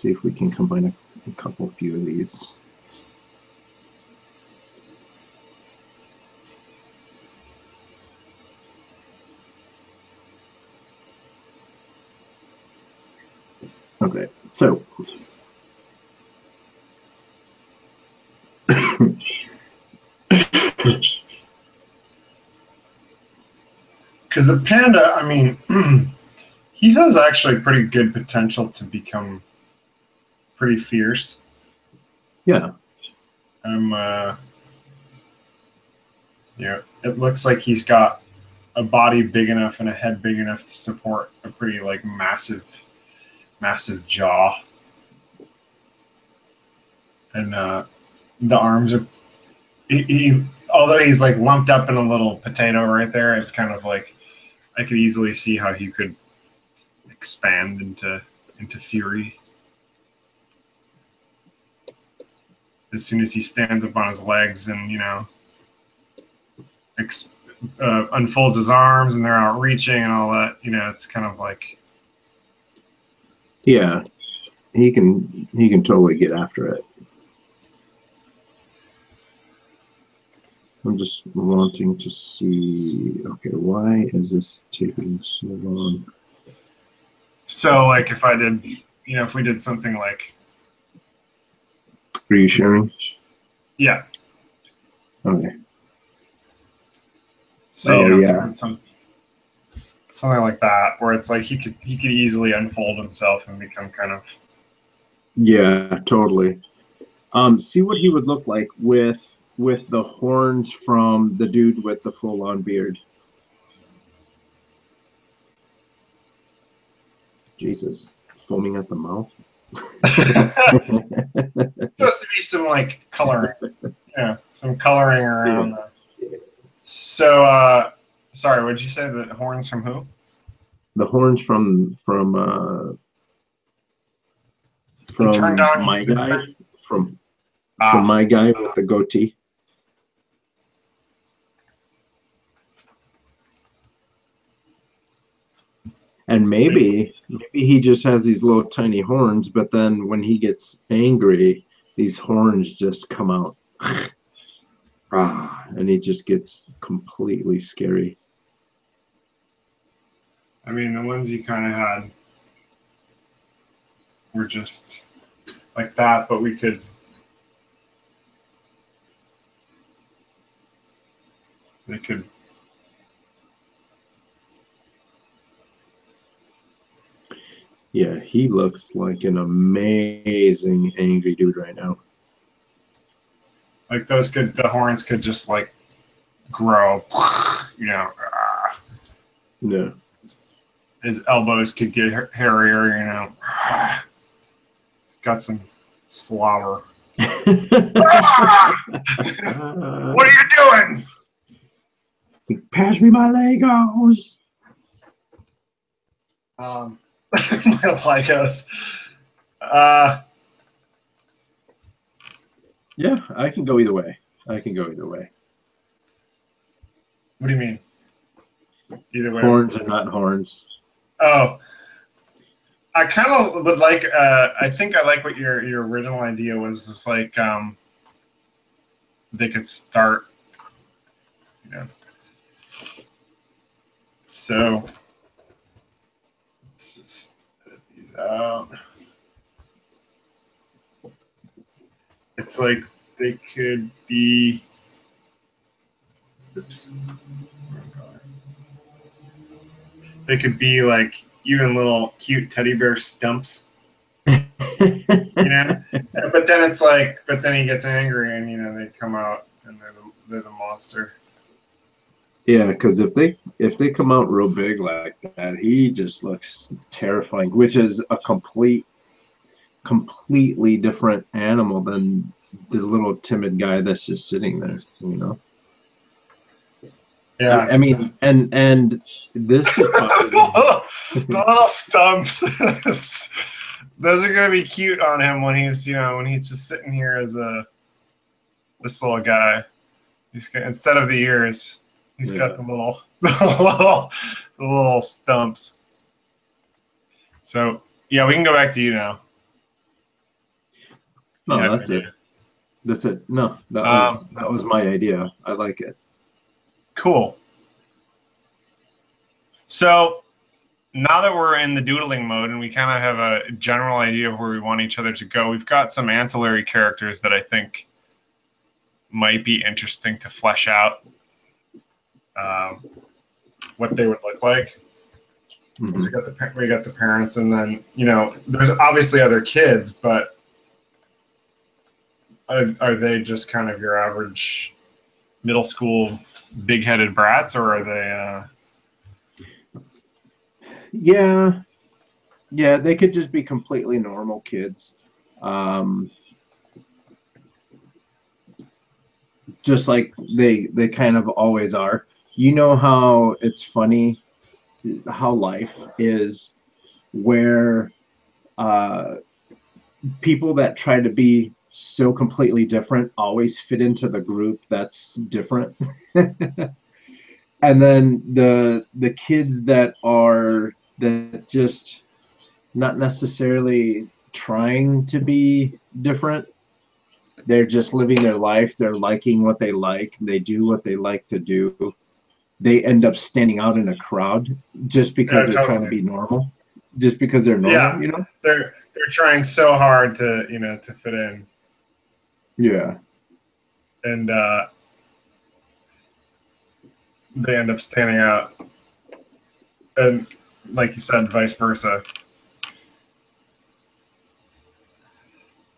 See if we can combine a, a couple few of these. Okay, so Because the panda, I mean, he has actually pretty good potential to become pretty fierce. yeah, Um, uh, yeah, it looks like he's got a body big enough and a head big enough to support a pretty like massive, massive jaw. And uh, the arms are. He, he, although he's like lumped up in a little potato right there, it's kind of like I could easily see how he could expand into into fury as soon as he stands up on his legs and you know ex- uh, unfolds his arms and they're out reaching and all that you know it's kind of like yeah, he can he can totally get after it. I'm just wanting to see. Okay, why is this taking so long? so like if i did you know if we did something like Are you sharing? yeah Okay. so Oh, you know, yeah. some something like that where it's like he could he could easily unfold himself and become kind of Yeah, totally. Um, see what he would look like with with the horns from the dude with the full on beard. Jesus, foaming at the mouth. supposed to be some like coloring yeah some coloring around the so uh sorry what did you say? The horns from who? The horns from from uh from on my guy from from my guy with the goatee. And maybe maybe he just has these little tiny horns, but then when he gets angry, these horns just come out. ah, and he just gets completely scary. I mean, the ones you kind of had were just like that, but we could. They could. Yeah, he looks like an amazing angry dude right now. Like those could. The horns could just like grow. You know. ah. Yeah. his elbows could get hairier, you know. Got some slobber. What are you doing? Pass me my Legos. Um, my Legos. Uh, Yeah, I can go either way. I can go either way. what do you mean? Either way. Horns or not horns. Oh, I kind of would like. Uh, I think I like what your your original idea was. Just like um, they could start. You know. So. Let's just edit. It's like they could be. Oops. They could be like even little cute teddy bear stumps, you know. but then it's like, but then he gets angry, and you know they come out and they're the, they're the monster. Yeah, because if they if they come out real big like that, he just looks terrifying. Which is a complete, completely different animal than the little timid guy that's just sitting there. You know. Yeah, I mean, and and this is little stumps. Those are gonna be cute on him when he's you know when he's just sitting here as a this little guy. He's got instead of the ears, he's got the little the little the little stumps. So yeah, we can go back to you now. no, Yeah, that's it. That's it. No, that Um, was that was my idea. I like it. Cool. So now that we're in the doodling mode and we kind of have a general idea of where we want each other to go, we've got some ancillary characters that I think might be interesting to flesh out um, what they would look like. Mhm. We got the we got the parents, and then you know, there's obviously other kids, but are, are they just kind of your average middle school big-headed brats, or are they? Uh, Yeah, yeah, they could just be completely normal kids, um, just like they they kind of always are. You know how it's funny how life is, where uh, people that try to be so completely different always fit into the group that's different. and then the the kids that are that just not necessarily trying to be different they're just living their life they're liking what they like they do what they like to do they end up standing out in a crowd just because Yeah, they're trying to be normal just because they're normal Yeah. you know? They're they're trying so hard to you know to fit in, yeah. And uh, they end up standing out, and like you said, vice versa.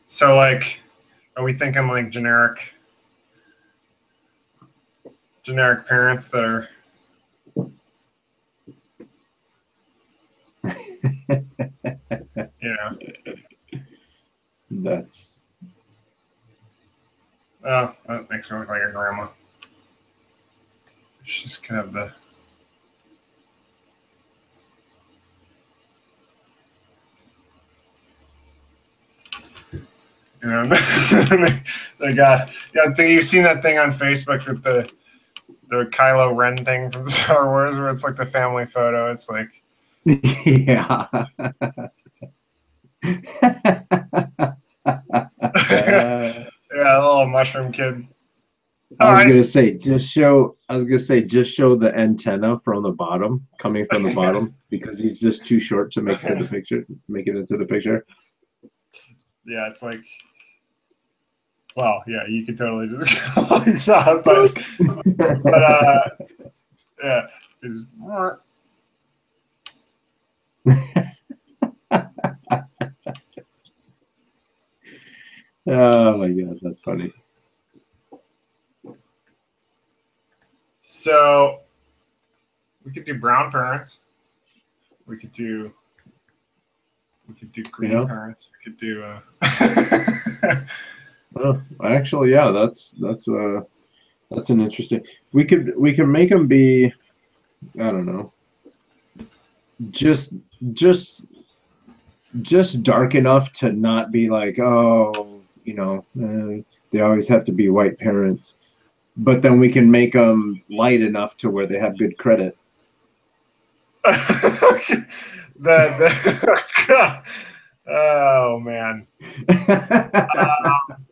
So like, are we thinking like generic, generic parents that are yeah. That's oh that makes her look like a grandma. She's kind of the you know they got yeah i think you've seen that thing on facebook that the the Kylo Ren thing from Star Wars, where it's like the family photo. It's like yeah. yeah, a little mushroom kid. I was Alright. gonna say just show. I was gonna say just show the antenna from the bottom, coming from the bottom, because he's just too short to make it to the picture. Make it into the picture. Yeah, it's like. Well, yeah, you could totally just go like that, but but uh, yeah, it's, Oh my god, that's funny. so we could do brown parents. We could do. We could do green Yeah. parents. We could do. Uh, Oh, actually, yeah, that's that's uh that's an interesting. We could we could make them be, I don't know, just just just dark enough to not be like oh you know uh, they always have to be white parents, but then we can make them light enough to where they have good credit. the, the oh man. Um,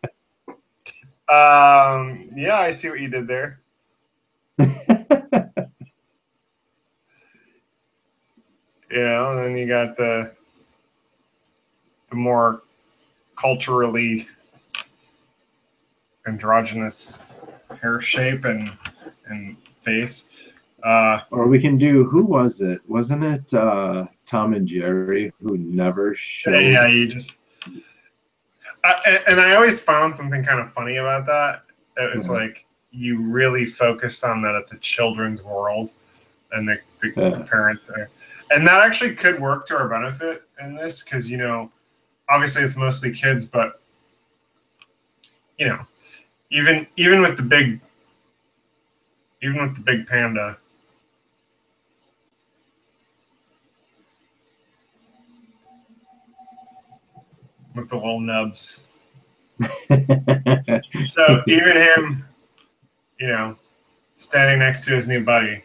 yeah, I see what you did there. You know, and then you got the the more culturally androgynous hair shape and and face. Uh, or we can do who was it? Wasn't it uh, Tom and Jerry who never showed? yeah, you just. I, and I always found something kind of funny about that. It was Mhm. like you really focused on that it's a children's world, and the, the, Yeah. the parents are, and that actually could work to our benefit in this because you know, obviously it's mostly kids, but you know, even even with the big, even with the big panda. With the little nubs. So even him, you know, standing next to his new buddy.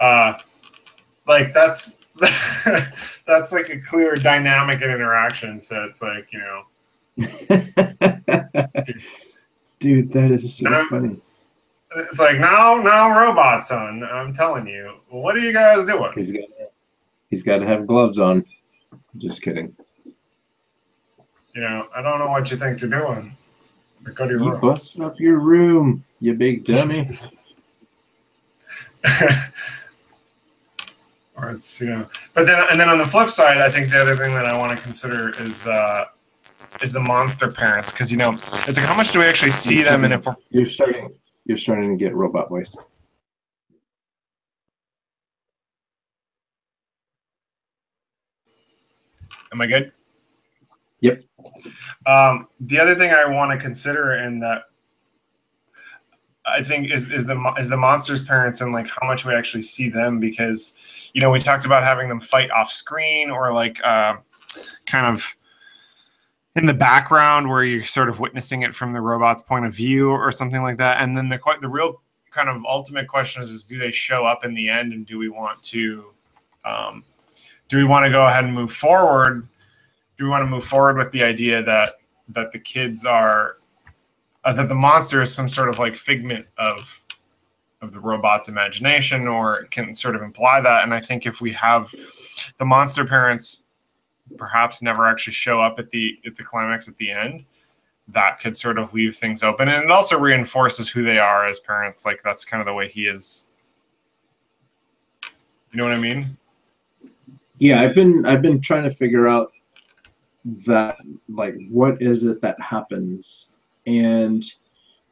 Uh like that's that's like a clear dynamic and interaction. So it's like, you know, Dude, that is so No. funny. It's like now now robot son, I'm telling you, what are you guys doing? He's got he's got to have gloves on. Just kidding. You know, I don't know what you think you're doing. Go to your You room. busted up your room, you big dummy. or it's you know but then and then on the flip side i think the other thing that i want to consider is uh is the monster parents because you know it's like how much do we actually see them and if we're You're starting. You're starting to get robot voice. am i good Yep. um the other thing i want to consider and that i think is is the is the monsters parents and like how much we actually see them because you know we talked about having them fight off screen or like uh kind of in the background where you're sort of witnessing it from the robot's point of view or something like that. And then the the real kind of ultimate question is, is do they show up in the end and do we want to um, do we want to go ahead and move forward? Do we want to move forward with the idea that that the kids are uh, that the monster is some sort of like figment of of the robot's imagination or can sort of imply that? And i think if we have the monster parents perhaps never actually show up at the at the climax at the end that could sort of leave things open and it also reinforces who they are as parents like that's kind of the way he is you know what i mean Yeah, I've been I've been trying to figure out that like what is it that happens, and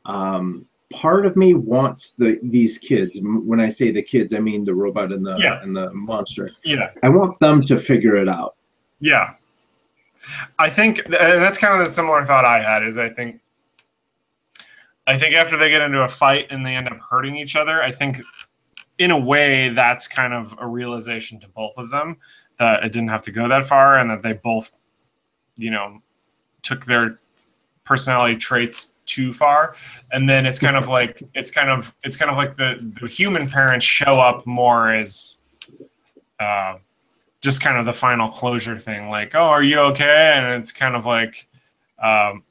um, part of me wants the these kids. When I say the kids, I mean the robot and the Yeah. and the monster. yeah I want them to figure it out. Yeah. I think that's kind of the similar thought I had is I think I think after they get into a fight and they end up hurting each other, I think in a way, that's kind of a realization to both of them that it didn't have to go that far, and that they both, you know, took their personality traits too far and then it's kind of like it's kind of it's kind of like the the human parents show up more as uh just kind of the final closure thing like oh are you okay and it's kind of like um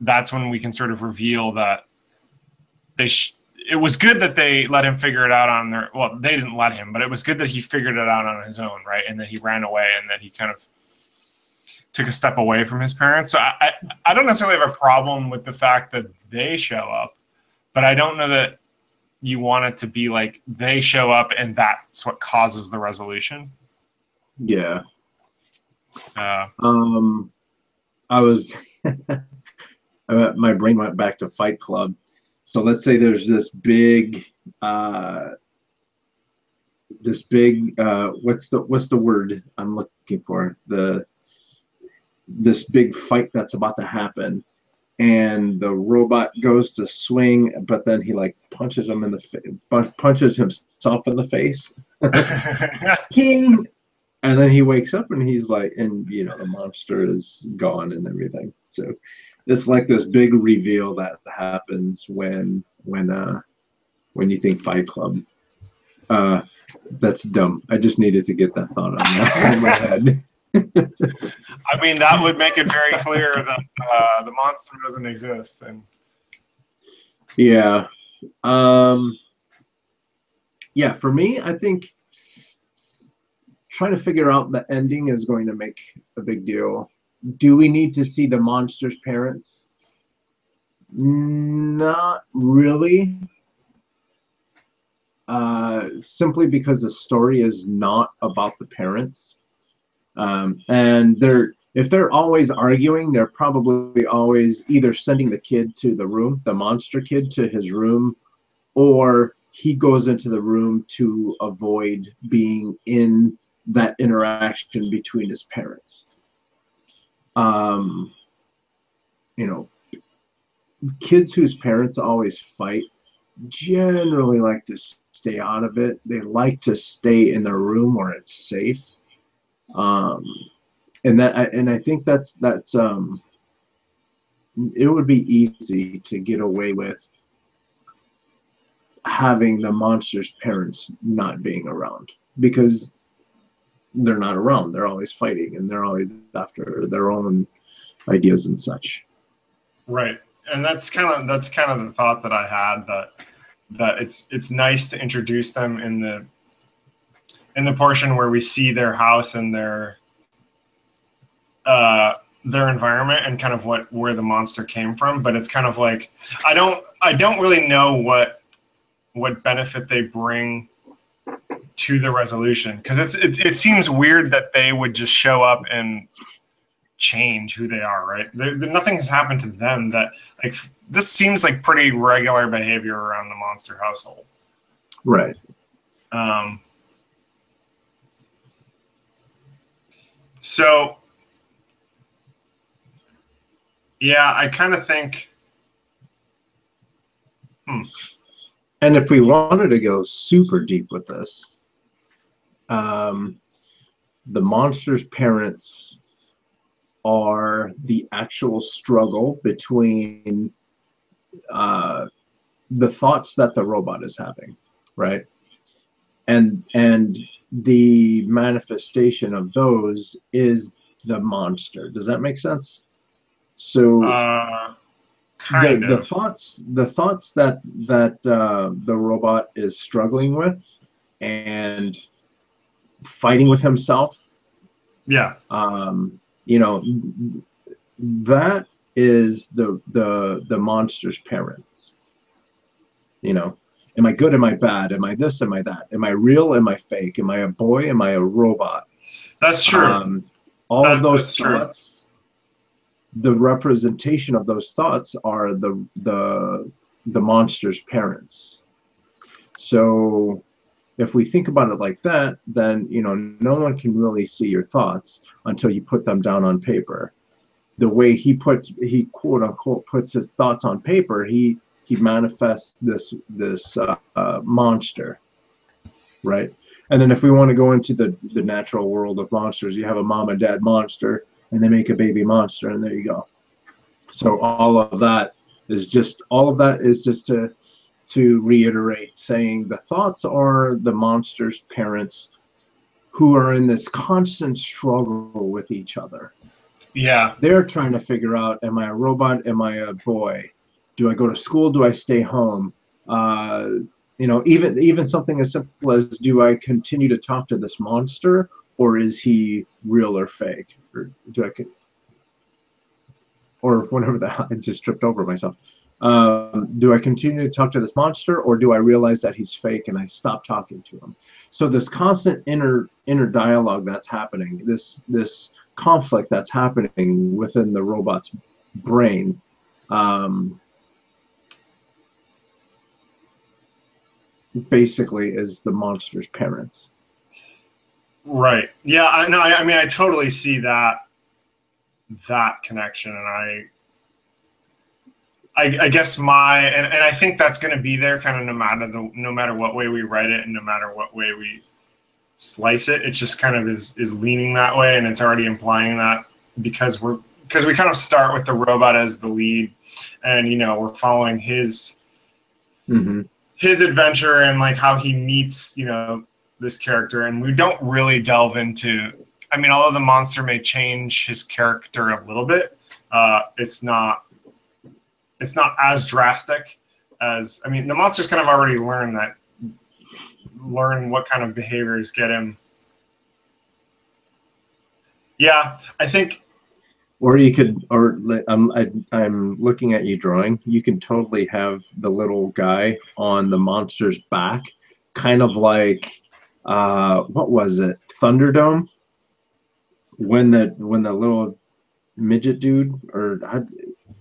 that's when we can sort of reveal that they sh- it was good that they let him figure it out on their well they didn't let him but it was good that he figured it out on his own right and then he ran away and then he kind of took a step away from his parents. So I, I, I don't necessarily have a problem with the fact that they show up, but I don't know that you want it to be like they show up and that's what causes the resolution. Yeah. Uh, Um, I was, my brain went back to Fight Club. So let's say there's this big, uh, this big, uh, what's the what's the word I'm looking for? The this big fight that's about to happen, and the robot goes to swing, but then he like punches him in the fa- punches himself in the face. King and then he wakes up and he's like and you know the monster is gone and everything. So it's like this big reveal that happens when when uh when you think fight club. Uh that's dumb. I just needed to get that thought on that in my head. I mean, that would make it very clear that uh, the monster doesn't exist. And yeah. Um yeah for me i think trying to figure out the ending is going to make a big deal. Do we need to see the monster's parents? Not really. Uh, simply because the story is not about the parents. Um, and they're if they're always arguing, they're probably always either sending the kid to the room, the monster kid to his room, or he goes into the room to avoid being in that interaction between his parents. Um, you know, kids whose parents always fight generally like to stay out of it. They like to stay in their room where it's safe. Um, and that, and I think that's that's um, it would be easy to get away with having the monster's parents not being around because they're not around. They're always fighting and they're always after their own ideas and such. Right. And that's kind of that's kind of the thought that I had that that it's it's nice to introduce them in the in the portion where we see their house and their uh their environment and kind of what where the monster came from but it's kind of like i don't i don't really know what what benefit they bring to the resolution. Because it's it, it seems weird that they would just show up and change who they are right? There, nothing has happened to them that like this seems like pretty regular behavior around the monster household. Right. Um so yeah i kind of think hmm. and if we wanted to go super deep with this um, the monster's parents are the actual struggle between uh, the thoughts that the robot is having, right? And and the manifestation of those is the monster. Does that make sense? So uh, the, the thoughts the thoughts that that uh, the robot is struggling with and fighting with himself. Yeah. Um, you know, that is the the the monster's parents. You know, am I good? Am I bad? Am I this? Am I that? Am I real? Am I fake? Am I a boy? Am I a robot? That's true. Um, all that, of those thoughts, true. the representation of those thoughts are the the the monster's parents. So if we think about it like that, then you know no one can really see your thoughts until you put them down on paper. The way he puts he quote unquote puts his thoughts on paper, he he manifests this this uh, uh, monster. right? And then if we want to go into the the natural world of monsters, you have a mom and dad monster, and they make a baby monster, and there you go. So all of that is just all of that is just to to reiterate saying the thoughts are the monster's parents who are in this constant struggle with each other. Yeah. They're trying to figure out am I a robot? Am I a boy? Do I go to school? Do I stay home? Uh, you know, even even something as simple as do I continue to talk to this monster or is he real or fake? Or do I or whatever that I just tripped over myself. Um, do I continue to talk to this monster or do I realize that he's fake and I stop talking to him? So this constant inner inner dialogue that's happening, this this conflict that's happening within the robot's brain. Um, basically is the monster's parents. Right. Yeah. I know. I, I mean, I totally see that that connection, and I I, I, guess my and, and I think that's going to be there kind of no matter the no matter what way we write it and no matter what way we slice it. It just kind of is is leaning that way, and it's already implying that because we're because we kind of start with the robot as the lead, and you know we're following his mm-hmm. his adventure and like how he meets you know this character, and we don't really delve into. I mean, although the monster may change his character a little bit, uh, it's not it's not as drastic as I mean the monster's kind of already learned that learn what kind of behaviors get him. Yeah, I think. Or you could, or I'm I, I'm looking at you drawing. You can totally have the little guy on the monster's back, kind of like, uh, what was it, Thunderdome? When the when the little midget dude, or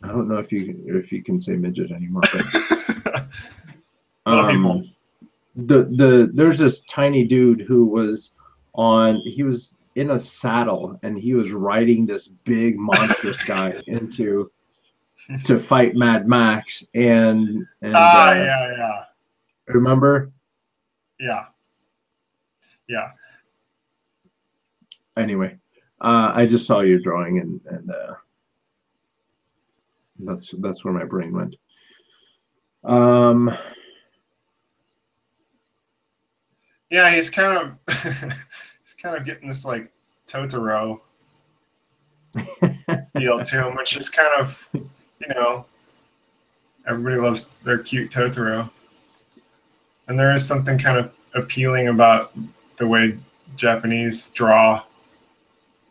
I, don't know if you if you can say midget anymore. But, um, the the there's this tiny dude who was on. He was in a saddle and he was riding this big monstrous guy into to fight Mad Max and and ah uh, yeah yeah remember yeah yeah anyway uh, I just saw your drawing and and uh, that's that's where my brain went. Um, yeah, he's kind of he's kind of getting this like Totoro feel to him, which is kind of you know everybody loves their cute Totoro, and there is something kind of appealing about the way Japanese draw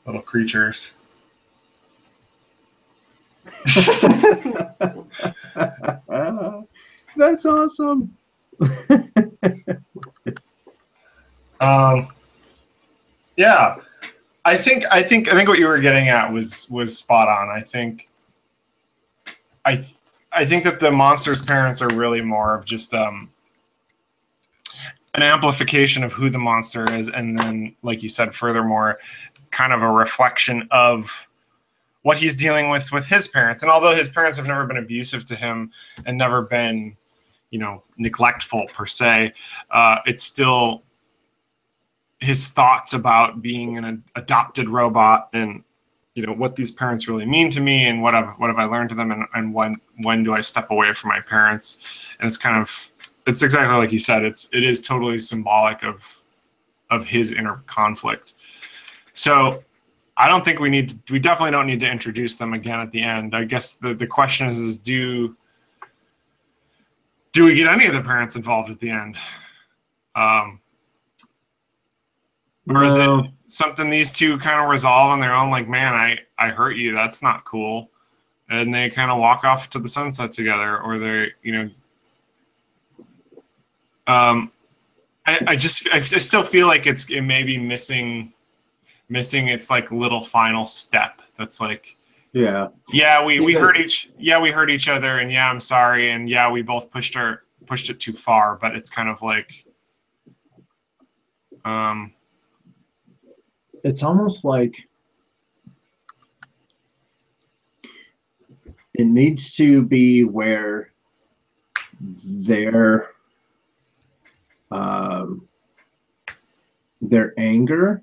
little creatures. That's awesome. um, yeah, I think I think I think what you were getting at was was spot on. I think I I think that the monster's parents are really more of just um an amplification of who the monster is, and then, like you said, furthermore, kind of a reflection of what he's dealing with with his parents. And although his parents have never been abusive to him and never been, you know, neglectful per se, uh, it's still his thoughts about being an adopted robot and you know what these parents really mean to me and what have what have I learned to them and, and when when do I step away from my parents and it's kind of it's exactly like you said it's it is totally symbolic of of his inner conflict so I don't think we need to, we definitely don't need to introduce them again at the end. I guess the, the question is, is do do we get any of the parents involved at the end? Um, or is it something these two kind of resolve on their own? Like, man, I, I hurt you. That's not cool. And they kind of walk off to the sunset together, or they're you know, um, I, I just, I, I still feel like it's, it may be missing missing its like little final step that's like yeah. Yeah we we hurt each yeah we hurt each other and yeah i'm sorry and yeah we both pushed our pushed it too far but it's kind of like um it's almost like it needs to be where they're um their anger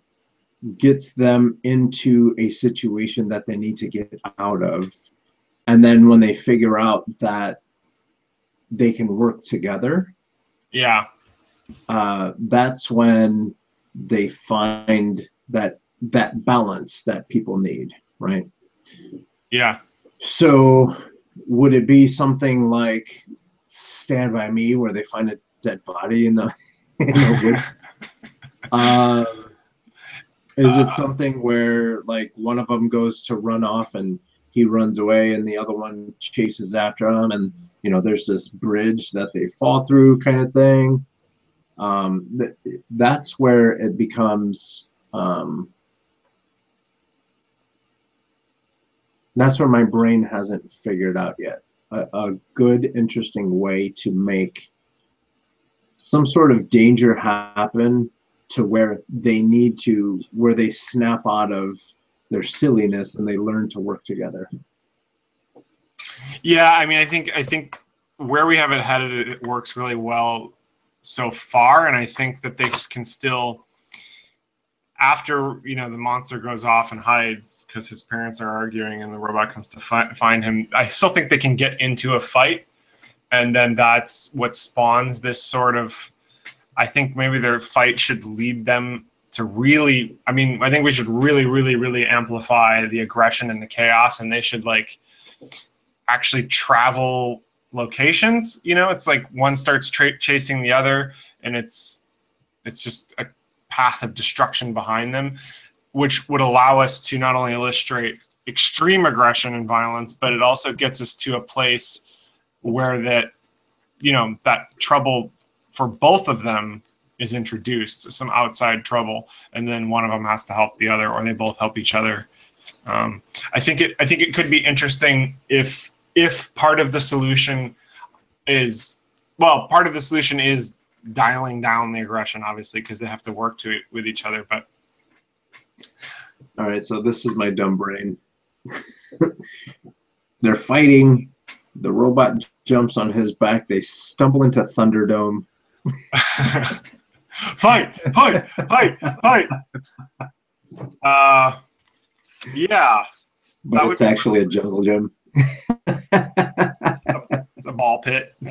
gets them into a situation that they need to get out of. And then when they figure out that they can work together, Yeah. uh, that's when they find that that balance that people need, right? Yeah. So would it be something like Stand by Me, where they find a dead body in the in the woods? Um, is it something where like one of them goes to run off and he runs away and the other one chases after him and you know there's this bridge that they fall through kind of thing? Um, th- that's where it becomes um, that's where my brain hasn't figured out yet. A, a good interesting way to make some sort of danger happen to where they need to where they snap out of their silliness and they learn to work together Yeah, I mean, I think I think where we have it headed, it works really well so far, and I think that they can still, after you know the monster goes off and hides because his parents are arguing, and the robot comes to fi- find him. I still think they can get into a fight, and then that's what spawns this sort of. I think maybe their fight should lead them to really. I mean, I think we should really, really, really amplify the aggression and the chaos, and they should like actually travel locations you know it's like one starts tra- chasing the other and it's it's just a path of destruction behind them which would allow us to not only illustrate extreme aggression and violence but it also gets us to a place where that you know that trouble for both of them is introduced some outside trouble and then one of them has to help the other or they both help each other. Um, I think it I think it could be interesting if if part of the solution is well, part of the solution is dialing down the aggression, obviously, because they have to work to it with each other. But all right so this is my dumb brain. They're fighting. The robot jumps on his back. They stumble into thunderdome fight, fight, fight, fight. Uh, yeah, but That it's actually a jungle gym it's a ball pit.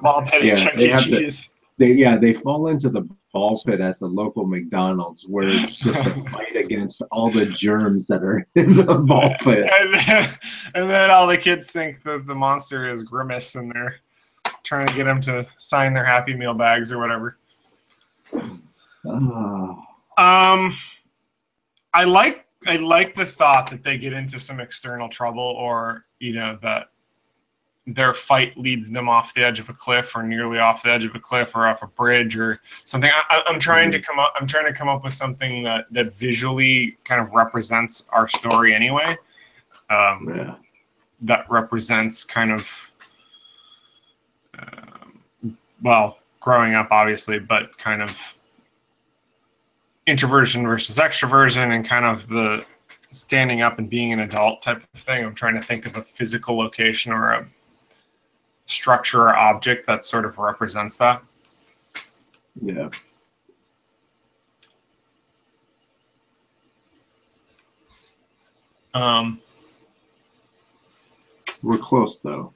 Ball pit Yeah, Chuck they E. Cheese. they yeah they fall into the ball pit at the local mcdonald's where it's just a fight against all the germs that are in the ball pit And then, and then all the kids think that the monster is Grimace, and they're trying to get them to sign their Happy Meal bags or whatever. Oh, Um, I like I like the thought that they get into some external trouble, or you know that their fight leads them off the edge of a cliff, or nearly off the edge of a cliff, or off a bridge, or something. I, I'm trying to come up. I'm trying to come up with something that that visually kind of represents our story anyway. Um, yeah that represents kind of um, well growing up obviously but kind of introversion versus extroversion and kind of the standing up and being an adult type of thing. I'm trying to think of a physical location or a structure or object that sort of represents that. Yeah. Um, we're close though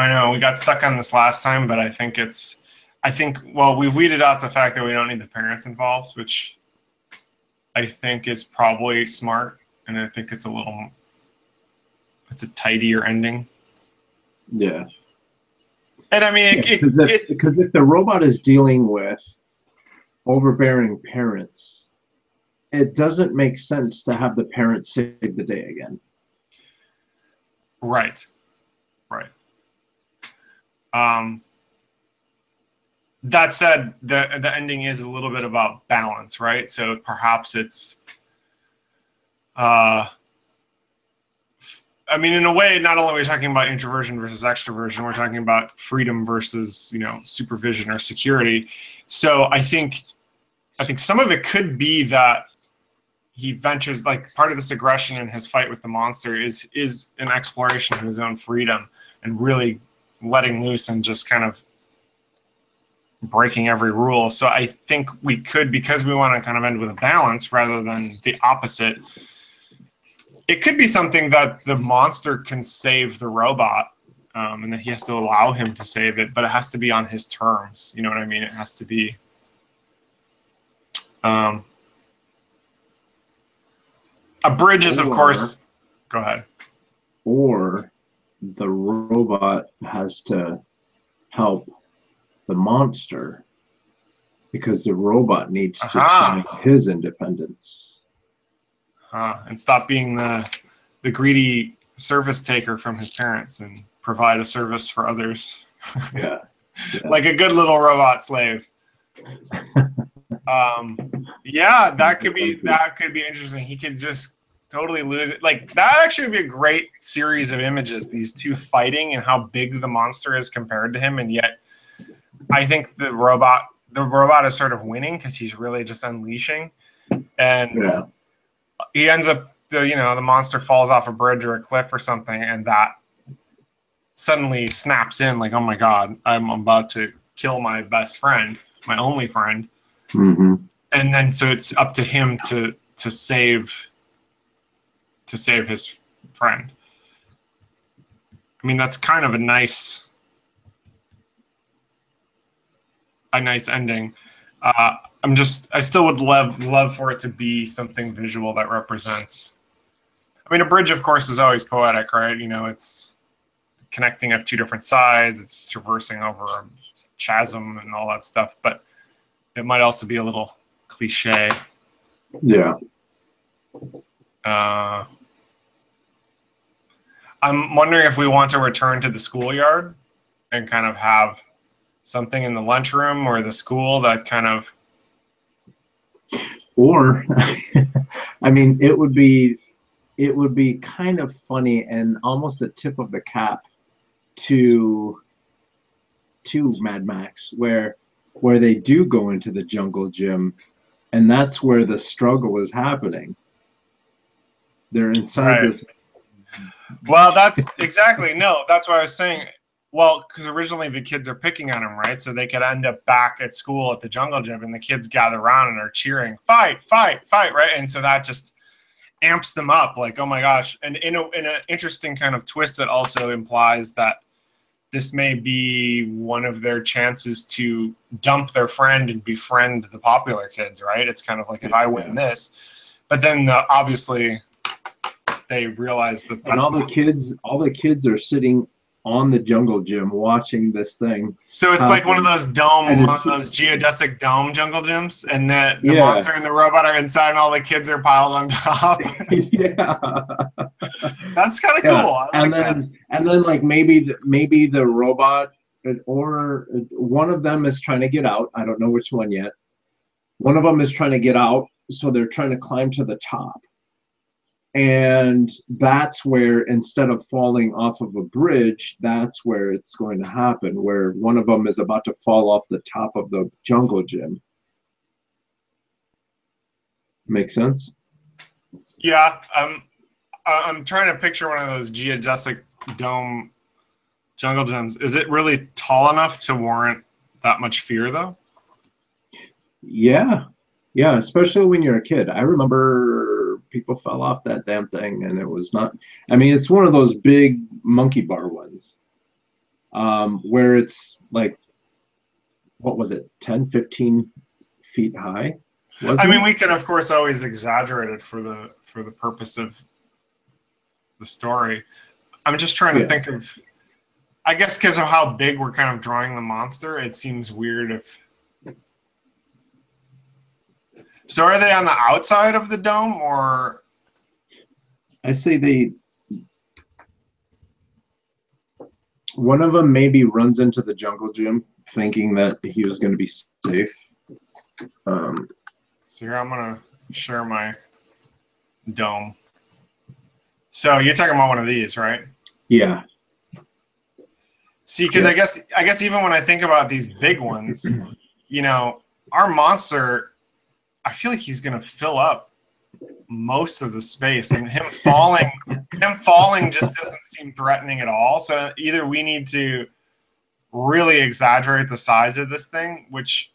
I know we got stuck on this last time, but I think it's, I think, well, we've weeded out the fact that we don't need the parents involved, which I think is probably smart. And I think it's a little, it's a tidier ending. yeah And I mean, it, it, because if, if the robot is dealing with overbearing parents, it doesn't make sense to have the parents save the day again. right, right. Um, that said, the the ending is a little bit about balance, right? So perhaps it's, uh, I mean, in a way, not only are we talking about introversion versus extroversion, we're talking about freedom versus you know supervision or security. So I think, I think some of it could be that he ventures like part of this aggression in his fight with the monster is is an exploration of his own freedom and really letting loose and just kind of breaking every rule. So I think we could, because we want to kind of end with a balance rather than the opposite. It could be something that the monster can save the robot, um, and that he has to allow him to save it, but it has to be on his terms. You know what I mean? It has to be. Um, a bridge is, of Or- course. Go ahead. or the robot has to help the monster because the robot needs to find his independence. uh, and stop being the the greedy service taker from his parents and provide a service for others. Yeah. like a good little robot slave. Um yeah that could be that could be interesting. He could just totally lose it. Like that actually would be a great series of images these two fighting and how big the monster is compared to him. And yet i think the robot the robot is sort of winning because he's really just unleashing. And Yeah. he ends up the you know the monster falls off a bridge or a cliff or something and that suddenly snaps in like oh my god i'm about to kill my best friend my only friend. Hmm and then so it's up to him to to save to save his friend. I mean that's kind of a nice a nice ending. Uh, i'm just i still would love love for it to be something visual that represents i mean a bridge of course is always poetic right? You know it's connecting of two different sides it's traversing over a chasm and all that stuff but it might also be a little cliche. Yeah. uh, I'm wondering if we want to return to the schoolyard and kind of have something in the lunchroom or the school that kind of Or, I mean, it would be, it would be kind of funny and almost a tip of the cap to, to Mad Max, where, where they do go into the jungle gym, and that's where the struggle is happening. They're inside Right. this. Well that's exactly no that's why i was saying well because originally the kids are picking on him right? So they could end up back at school at the jungle gym and the kids gather around and are cheering fight fight fight right? And so that just amps them up like oh my gosh. And in a in an interesting kind of twist it also implies that this may be one of their chances to dump their friend and befriend the popular kids right? It's kind of like if i win this but then uh, obviously they realize that And all the kids, all the kids are sitting on the jungle gym watching this thing. So it's like one of those um, dome, one of those geodesic dome jungle gyms, and that the Yeah. monster and the robot are inside, and all the kids are piled on top. yeah. That's kind of Yeah, cool. Like and that. then and then like maybe the, maybe the robot or one of them is trying to get out i don't know which one yet one of them is trying to get out so they're trying to climb to the top and that's where instead of falling off of a bridge that's where it's going to happen where one of them is about to fall off the top of the jungle gym make sense Yeah, I'm. I'm trying to picture one of those geodesic dome jungle gyms. Is it really tall enough to warrant that much fear, though? Yeah, yeah, especially when you're a kid. I remember people fell off that damn thing, and it was not. I mean, it's one of those big monkey bar ones, um, where it's like, what was it, 10, 15 feet high? I mean, it? we can of course always exaggerate it for the for the purpose of the story. I'm just trying to Yeah. think of. I guess because of how big we're kind of drawing the monster, it seems weird if. So are they on the outside of the dome or? I say they. One of them maybe runs into the jungle gym thinking that he was going to be safe. Um, So here I'm gonna share my dome. So you're talking about one of these, right? yeah, See, because I guess I guess even when I think about these big ones, you know, our monster, I feel like he's gonna fill up most of the space, and him falling, him falling just doesn't seem threatening at all. So either we need to really exaggerate the size of this thing, which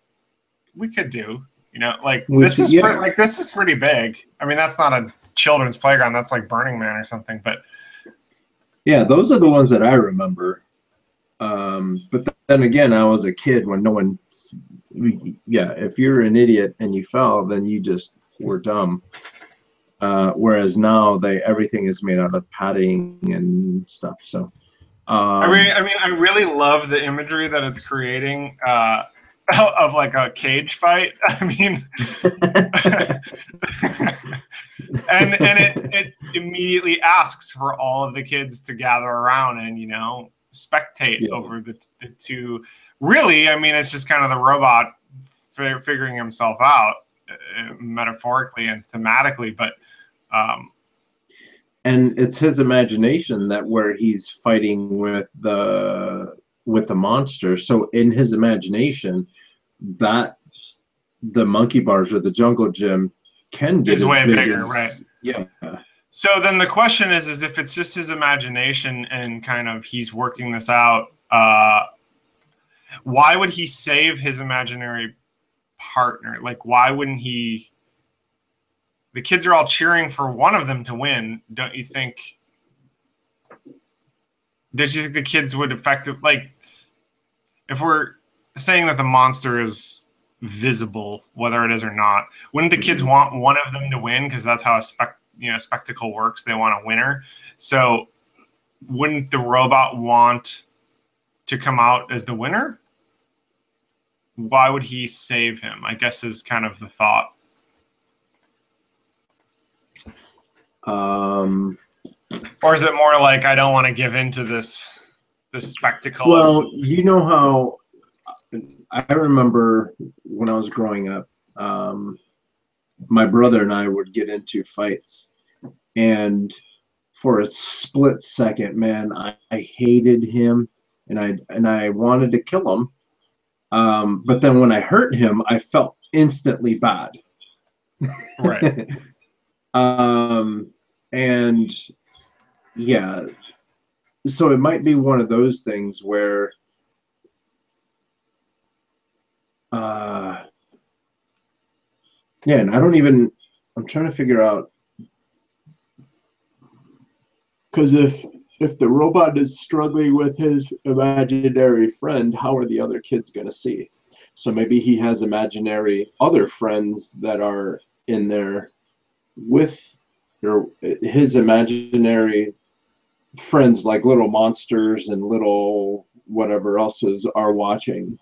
we could do. You know, like We this could- is yeah. like this is pretty big. I mean, that's not a children's playground. That's like Burning Man or something. But Yeah, those are the ones that I remember. Um, but then again, I was a kid when no one. Yeah, if you're an idiot and you fell, then you just were dumb. Uh, whereas now they everything is made out of padding and stuff. So, um, I mean, I mean, I really love the imagery that it's creating uh, of like a cage fight. I mean, and and it it immediately asks for all of the kids to gather around and you know spectate Yeah. over the, the two. Really, I mean, it's just kind of the robot fi- figuring himself out uh, metaphorically and thematically, but. Um, and it's his imagination that where he's fighting with the with the monster so in his imagination that the monkey bars or the jungle gym can get Is way big bigger, as- right. yeah So then the question is, is if it's just his imagination and kind of he's working this out, uh, why would he save his imaginary partner? Like, why wouldn't he? The kids are all cheering for one of them to win. Don't you think? Did you think the kids would effective like if we're saying that the monster is visible, whether it is or not, wouldn't the kids want one of them to win because that's how a spec you know spectacle works? They want a winner. So wouldn't the robot want to come out as the winner? Why would he save him? I guess is kind of the thought. um Or is it more like I don't want to give into this this spectacle? well you know how i remember when i was growing up um my brother and i would get into fights and for a split second man i, I hated him and i and i wanted to kill him um but then when i hurt him i felt instantly bad right. um and yeah so it might be one of those things where uh yeah and i don't even i'm trying to figure out because if if the robot is struggling with his imaginary friend how are the other kids going to see? So maybe he has imaginary other friends that are in there with his imaginary friends like little monsters and little whatever else's are watching.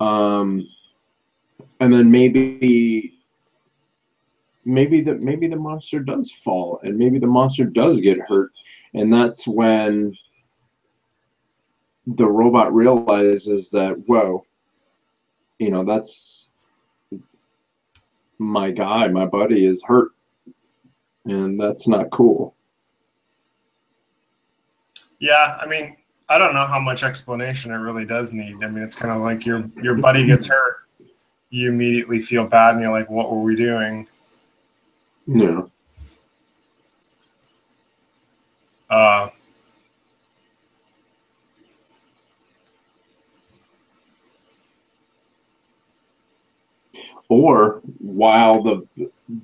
Um and then maybe maybe the maybe the monster does fall and maybe the monster does get hurt and that's when the robot realizes that whoa you know that's my guy my buddy is hurt and that's not cool Yeah, I mean, I don't know how much explanation it really does need. I mean, it's kind of like your your buddy gets hurt, you immediately feel bad, and you're like, "What were we doing?" Yeah. Uh, or while the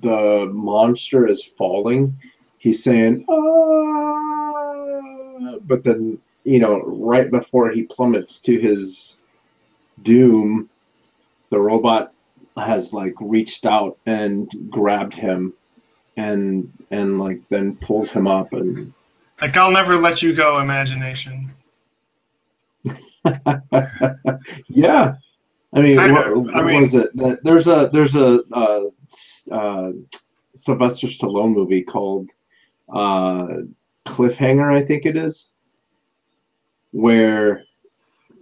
the monster is falling he's saying ah, but then you know right before he plummets to his doom the robot has like reached out and grabbed him and and like then pulls him up and like I'll never let you go, imagination. yeah i mean Kind what, what I mean- was it there's a there's a uh, uh sylvester stallone movie called uh cliffhanger i think it is where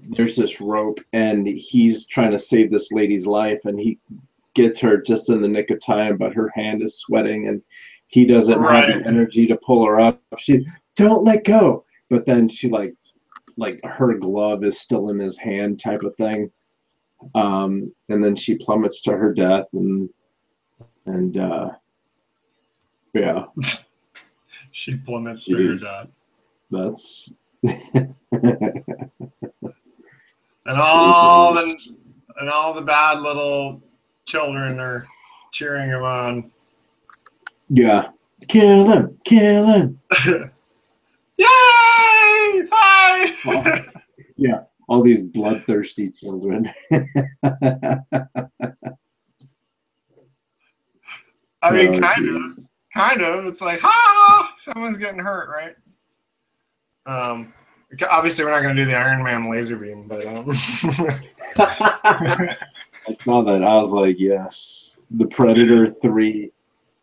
there's this rope and he's trying to save this lady's life and he gets her just in the nick of time but her hand is sweating and he doesn't have the energy to pull her up. She don't let go. But then she like like her glove is still in his hand type of thing. Um and then she plummets to her death and and uh yeah. She plummets to her death. that's And all the and all the bad little children are cheering him on. Yeah. Kill him, kill him. Yay! Five! yeah, all these bloodthirsty children. I mean, Oh, kind of. kind of. It's like, ha! Someone's getting hurt, right? Um, obviously, we're not going to do the Iron Man laser beam, but um, I saw that. I was like, yes, the Predator three,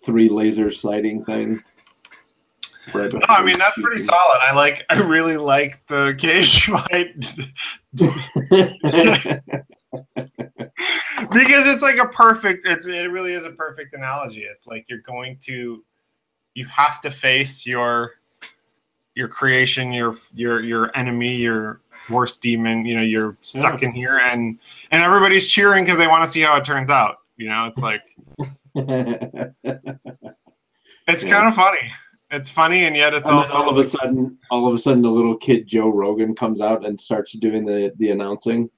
three laser sighting thing. Right no, I mean that's pretty solid. I like. I really like the cage fight because it's like a perfect. It's, it really is a perfect analogy. It's like you're going to, you have to face your, your creation, your your your enemy, your worst demon. You know, you're stuck in here, and and everybody's cheering because they want to see how it turns out. You know, it's like it's Yeah. kind of funny. It's funny, and yet it's And also all of a sudden, all of a sudden, the little kid Joe Rogan comes out and starts doing the the announcing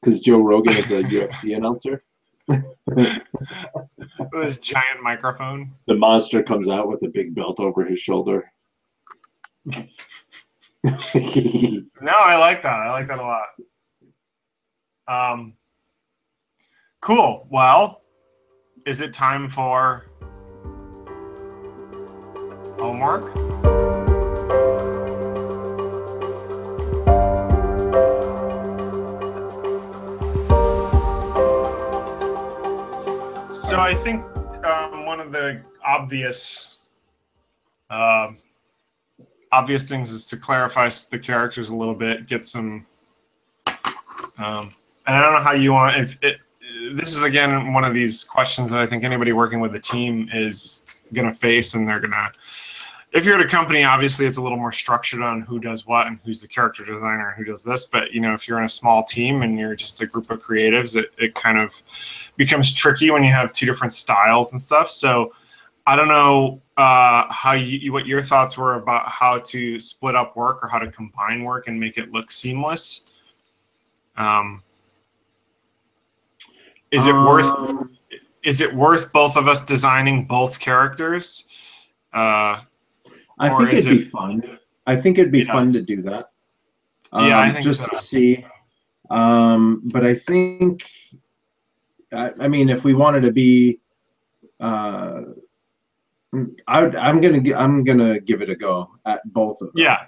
because Joe Rogan is a UFC announcer. this giant microphone. The monster comes out with a big belt over his shoulder. No, I like that. I like that a lot. Um, cool. Well, is it time for homework? So I think um, one of the obvious um, obvious things is to clarify the characters a little bit, get some. Um, and I don't know how you want. If it, this is again one of these questions that I think anybody working with a team is going to face, and they're going to. If you're at a company, obviously it's a little more structured on who does what and who's the character designer and who does this. But you know, if you're in a small team and you're just a group of creatives, it, it kind of becomes tricky when you have two different styles and stuff. So I don't know uh, how you what your thoughts were about how to split up work or how to combine work and make it look seamless. Um, is it worth Um, is it worth both of us designing both characters? Uh, I think it'd be fun. I think it'd be Yeah. fun to do that. Yeah, I Um, think just so. to see. Um, but I think, I, I mean, if we wanted to be, uh, I, I'm gonna I'm gonna give it a go at both of them. yeah,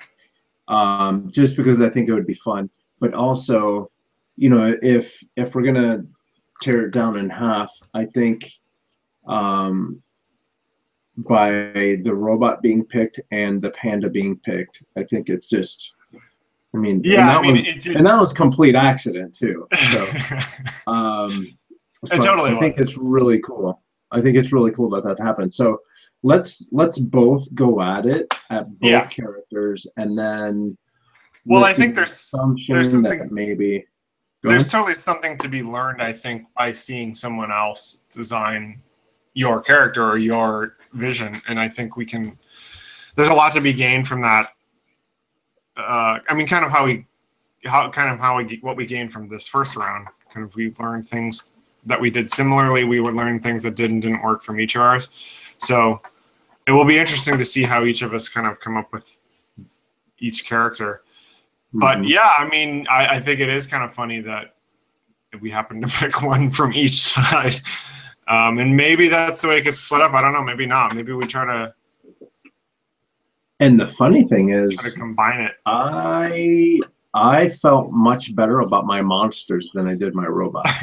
um, just because I think it would be fun. But also, you know, if if we're gonna tear it down in half, I think um, by the robot being picked and the panda being picked, I think it's just. I mean, yeah. and that I mean, was it and that was complete accident too. So, um, so It totally I think it's really cool. I think it's really cool that that happened. So let's let's both go at it at both Yeah. characters, and then. Well, I think there's- there's something- that maybe. Go there's ahead. totally something to be learned i think by seeing someone else design your character or your vision and i think we can there's a lot to be gained from that uh, i mean kind of how we how kind of how we what we gained from this first round kind of we've learned things that we did similarly we would learn things that didn't didn't work from each of ours so it will be interesting to see how each of us kind of come up with each character but Mhm. yeah, I mean, I, I think it is kind of funny that we happen to pick one from each side. Um, and maybe that's the way it gets split up. I don't know. Maybe not. Maybe we try to And the funny thing is, try to combine it. I I felt much better about my monsters than I did my robots.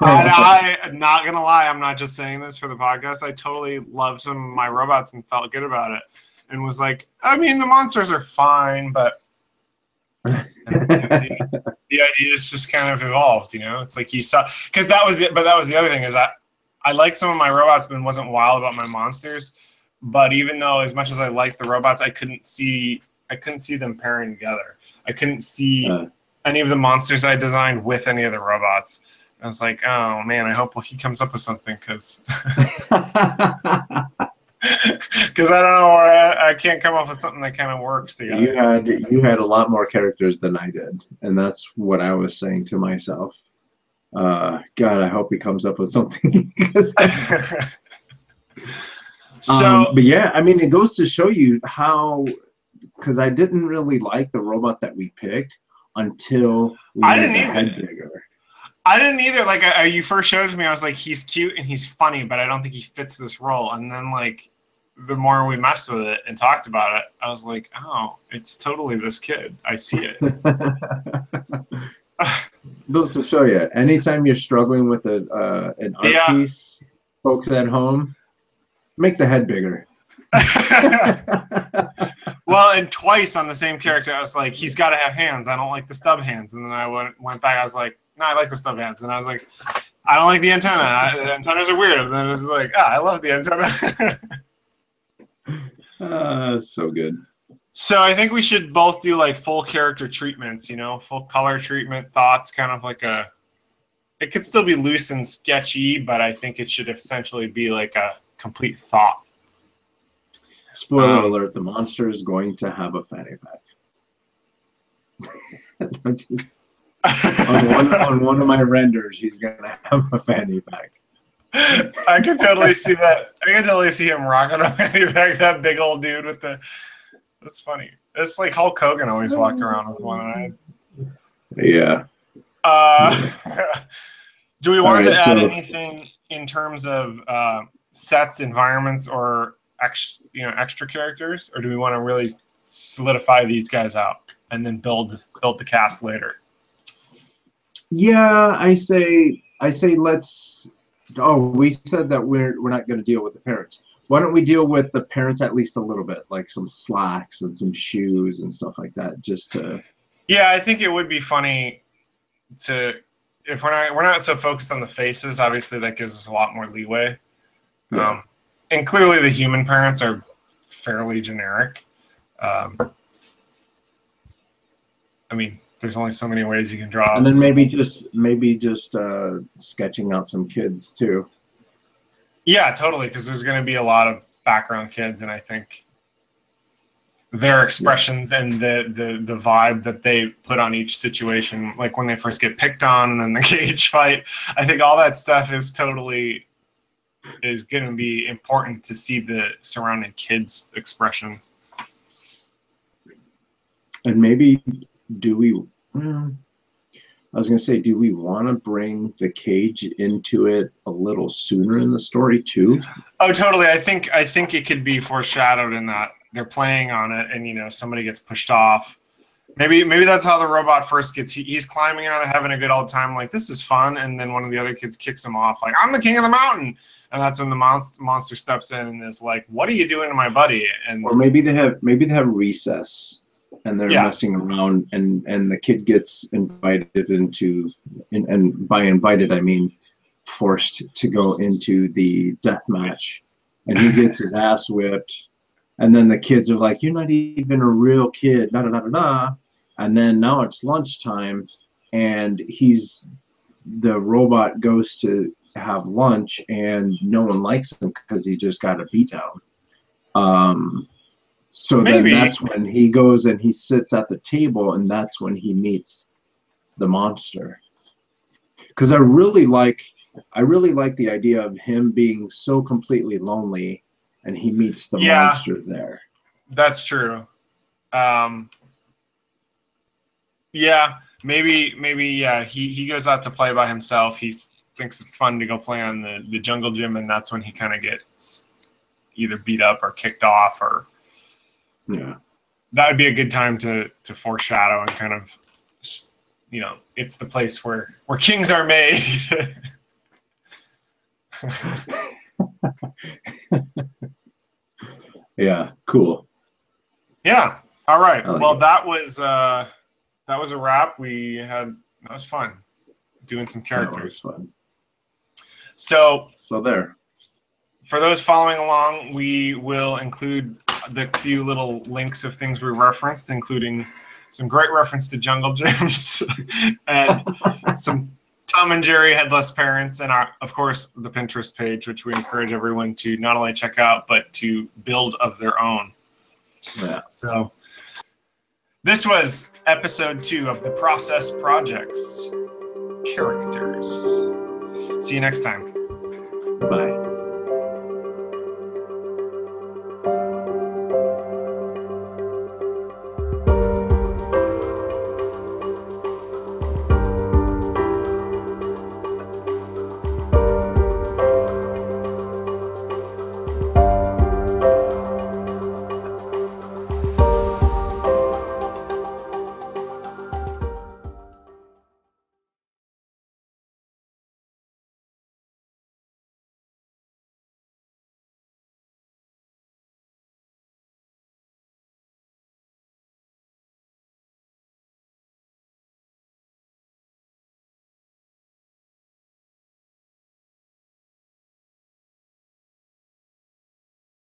and I, am not gonna lie, I'm not just saying this for the podcast. I totally loved some of my robots and felt good about it, and was like, I mean, the monsters are fine, but the, the idea is just kind of evolved. You know, it's like you saw because that was the but that was the other thing is that I liked some of my robots, but wasn't wild about my monsters. But even though, as much as I liked the robots, I couldn't see I couldn't see them pairing together. I couldn't see Uh. any of the monsters I designed with any of the robots. I was like, oh man, I hope he comes up with something because Because I don't know, I, I can't come up with something that kind of works together. You had you had a lot more characters than I did, and that's what I was saying to myself. Uh, God, I hope he comes up with something. so, um, but yeah, I mean, it goes to show you how, because I didn't really like the robot that we picked until we I didn't the either. head bigger. I didn't either. Like, I, you first showed it to me, I was like, he's cute and he's funny, but I don't think he fits this role. And then, like, the more we messed with it and talked about it, I was like, oh, it's totally this kid. I see it. Goes to show you, anytime you're struggling with a uh, an art Yeah. piece, folks at home, make the head bigger. well, and twice on the same character, I was like, he's got to have hands. I don't like the stub hands. And then I went went back. I was like, no, I like the stub hands. And I was like, I don't like the antenna. I, the antennas are weird. And then it's like, ah, I love the antenna. uh, so good. so I think we should both do like full character treatments. You know, full color treatment, thoughts, kind of like a. It could still be loose and sketchy, but I think it should essentially be like a complete thought. Spoiler Um, alert: the monster is going to have a fanny pack. Just- on, one, on one of my renders, he's gonna have a fanny pack. I can totally see that. I can totally see him rocking a fanny pack. That big old dude with the. That's funny. It's like Hulk Hogan always walked around with one. And Yeah. Uh, do we want All to add so- anything in terms of uh, sets, environments, or ex, you know extra characters, or do we want to really solidify these guys out and then build build the cast later? Yeah, I say I say let's oh, we said that we're we're not gonna deal with the parents. Why don't we deal with the parents at least a little bit, like some slacks and some shoes and stuff like that, just to Yeah, I think it would be funny to if we're not we're not so focused on the faces. Obviously, that gives us a lot more leeway. Yeah. Um, and clearly, the human parents are fairly generic. Um, I mean, there's only so many ways you can draw. and then maybe just maybe just uh sketching out some kids too. Yeah, totally. Because there's going to be a lot of background kids, and I think their expressions and the, the the vibe that they put on each situation, like when they first get picked on and then the cage fight, I think all that stuff is totally is going to be important to see the surrounding kids' expressions. And maybe do we mm, I was gonna say, do we want to bring the cage into it a little sooner in the story too? Oh, totally. I think I think it could be foreshadowed in that they're playing on it, and you know somebody gets pushed off. Maybe maybe that's how the robot first gets. He, he's climbing out, it, having a good old time, like this is fun, and then one of the other kids kicks him off, like I'm the king of the mountain, and that's when the monster monster steps in and is like, "What are you doing to my buddy?" And Or maybe they have maybe they have recess and they're Yeah. messing around and and the kid gets invited into and, and by invited I mean forced to go into the death match. And he gets his ass whipped and then the kids are like you're not even a real kid da da da da da. And then now it's lunchtime and he's the robot goes to have lunch and no one likes him because he just got a beat down. Um so Maybe. then that's when he goes and he sits at the table and that's when he meets the monster because i really like i really like the idea of him being so completely lonely and he meets the Yeah. monster there That's true. Um, yeah, maybe maybe yeah. He he goes out to play by himself. He thinks it's fun to go play on the the jungle gym, and that's when he kind of gets either beat up or kicked off, or yeah that would be a good time to to foreshadow and kind of you know it's the place where where kings are made. yeah cool yeah. All right. Like well, it. that was uh that was a wrap. We had that was fun doing some characters. So so there for those following along, we will include the few little links of things we referenced, including some great reference to jungle gyms and some Tom and Jerry Headless Parents, and our, of course the Pinterest page, which we encourage everyone to not only check out but to build of their own. Yeah. So this was episode two of the Process Projects characters. See you next time. Bye.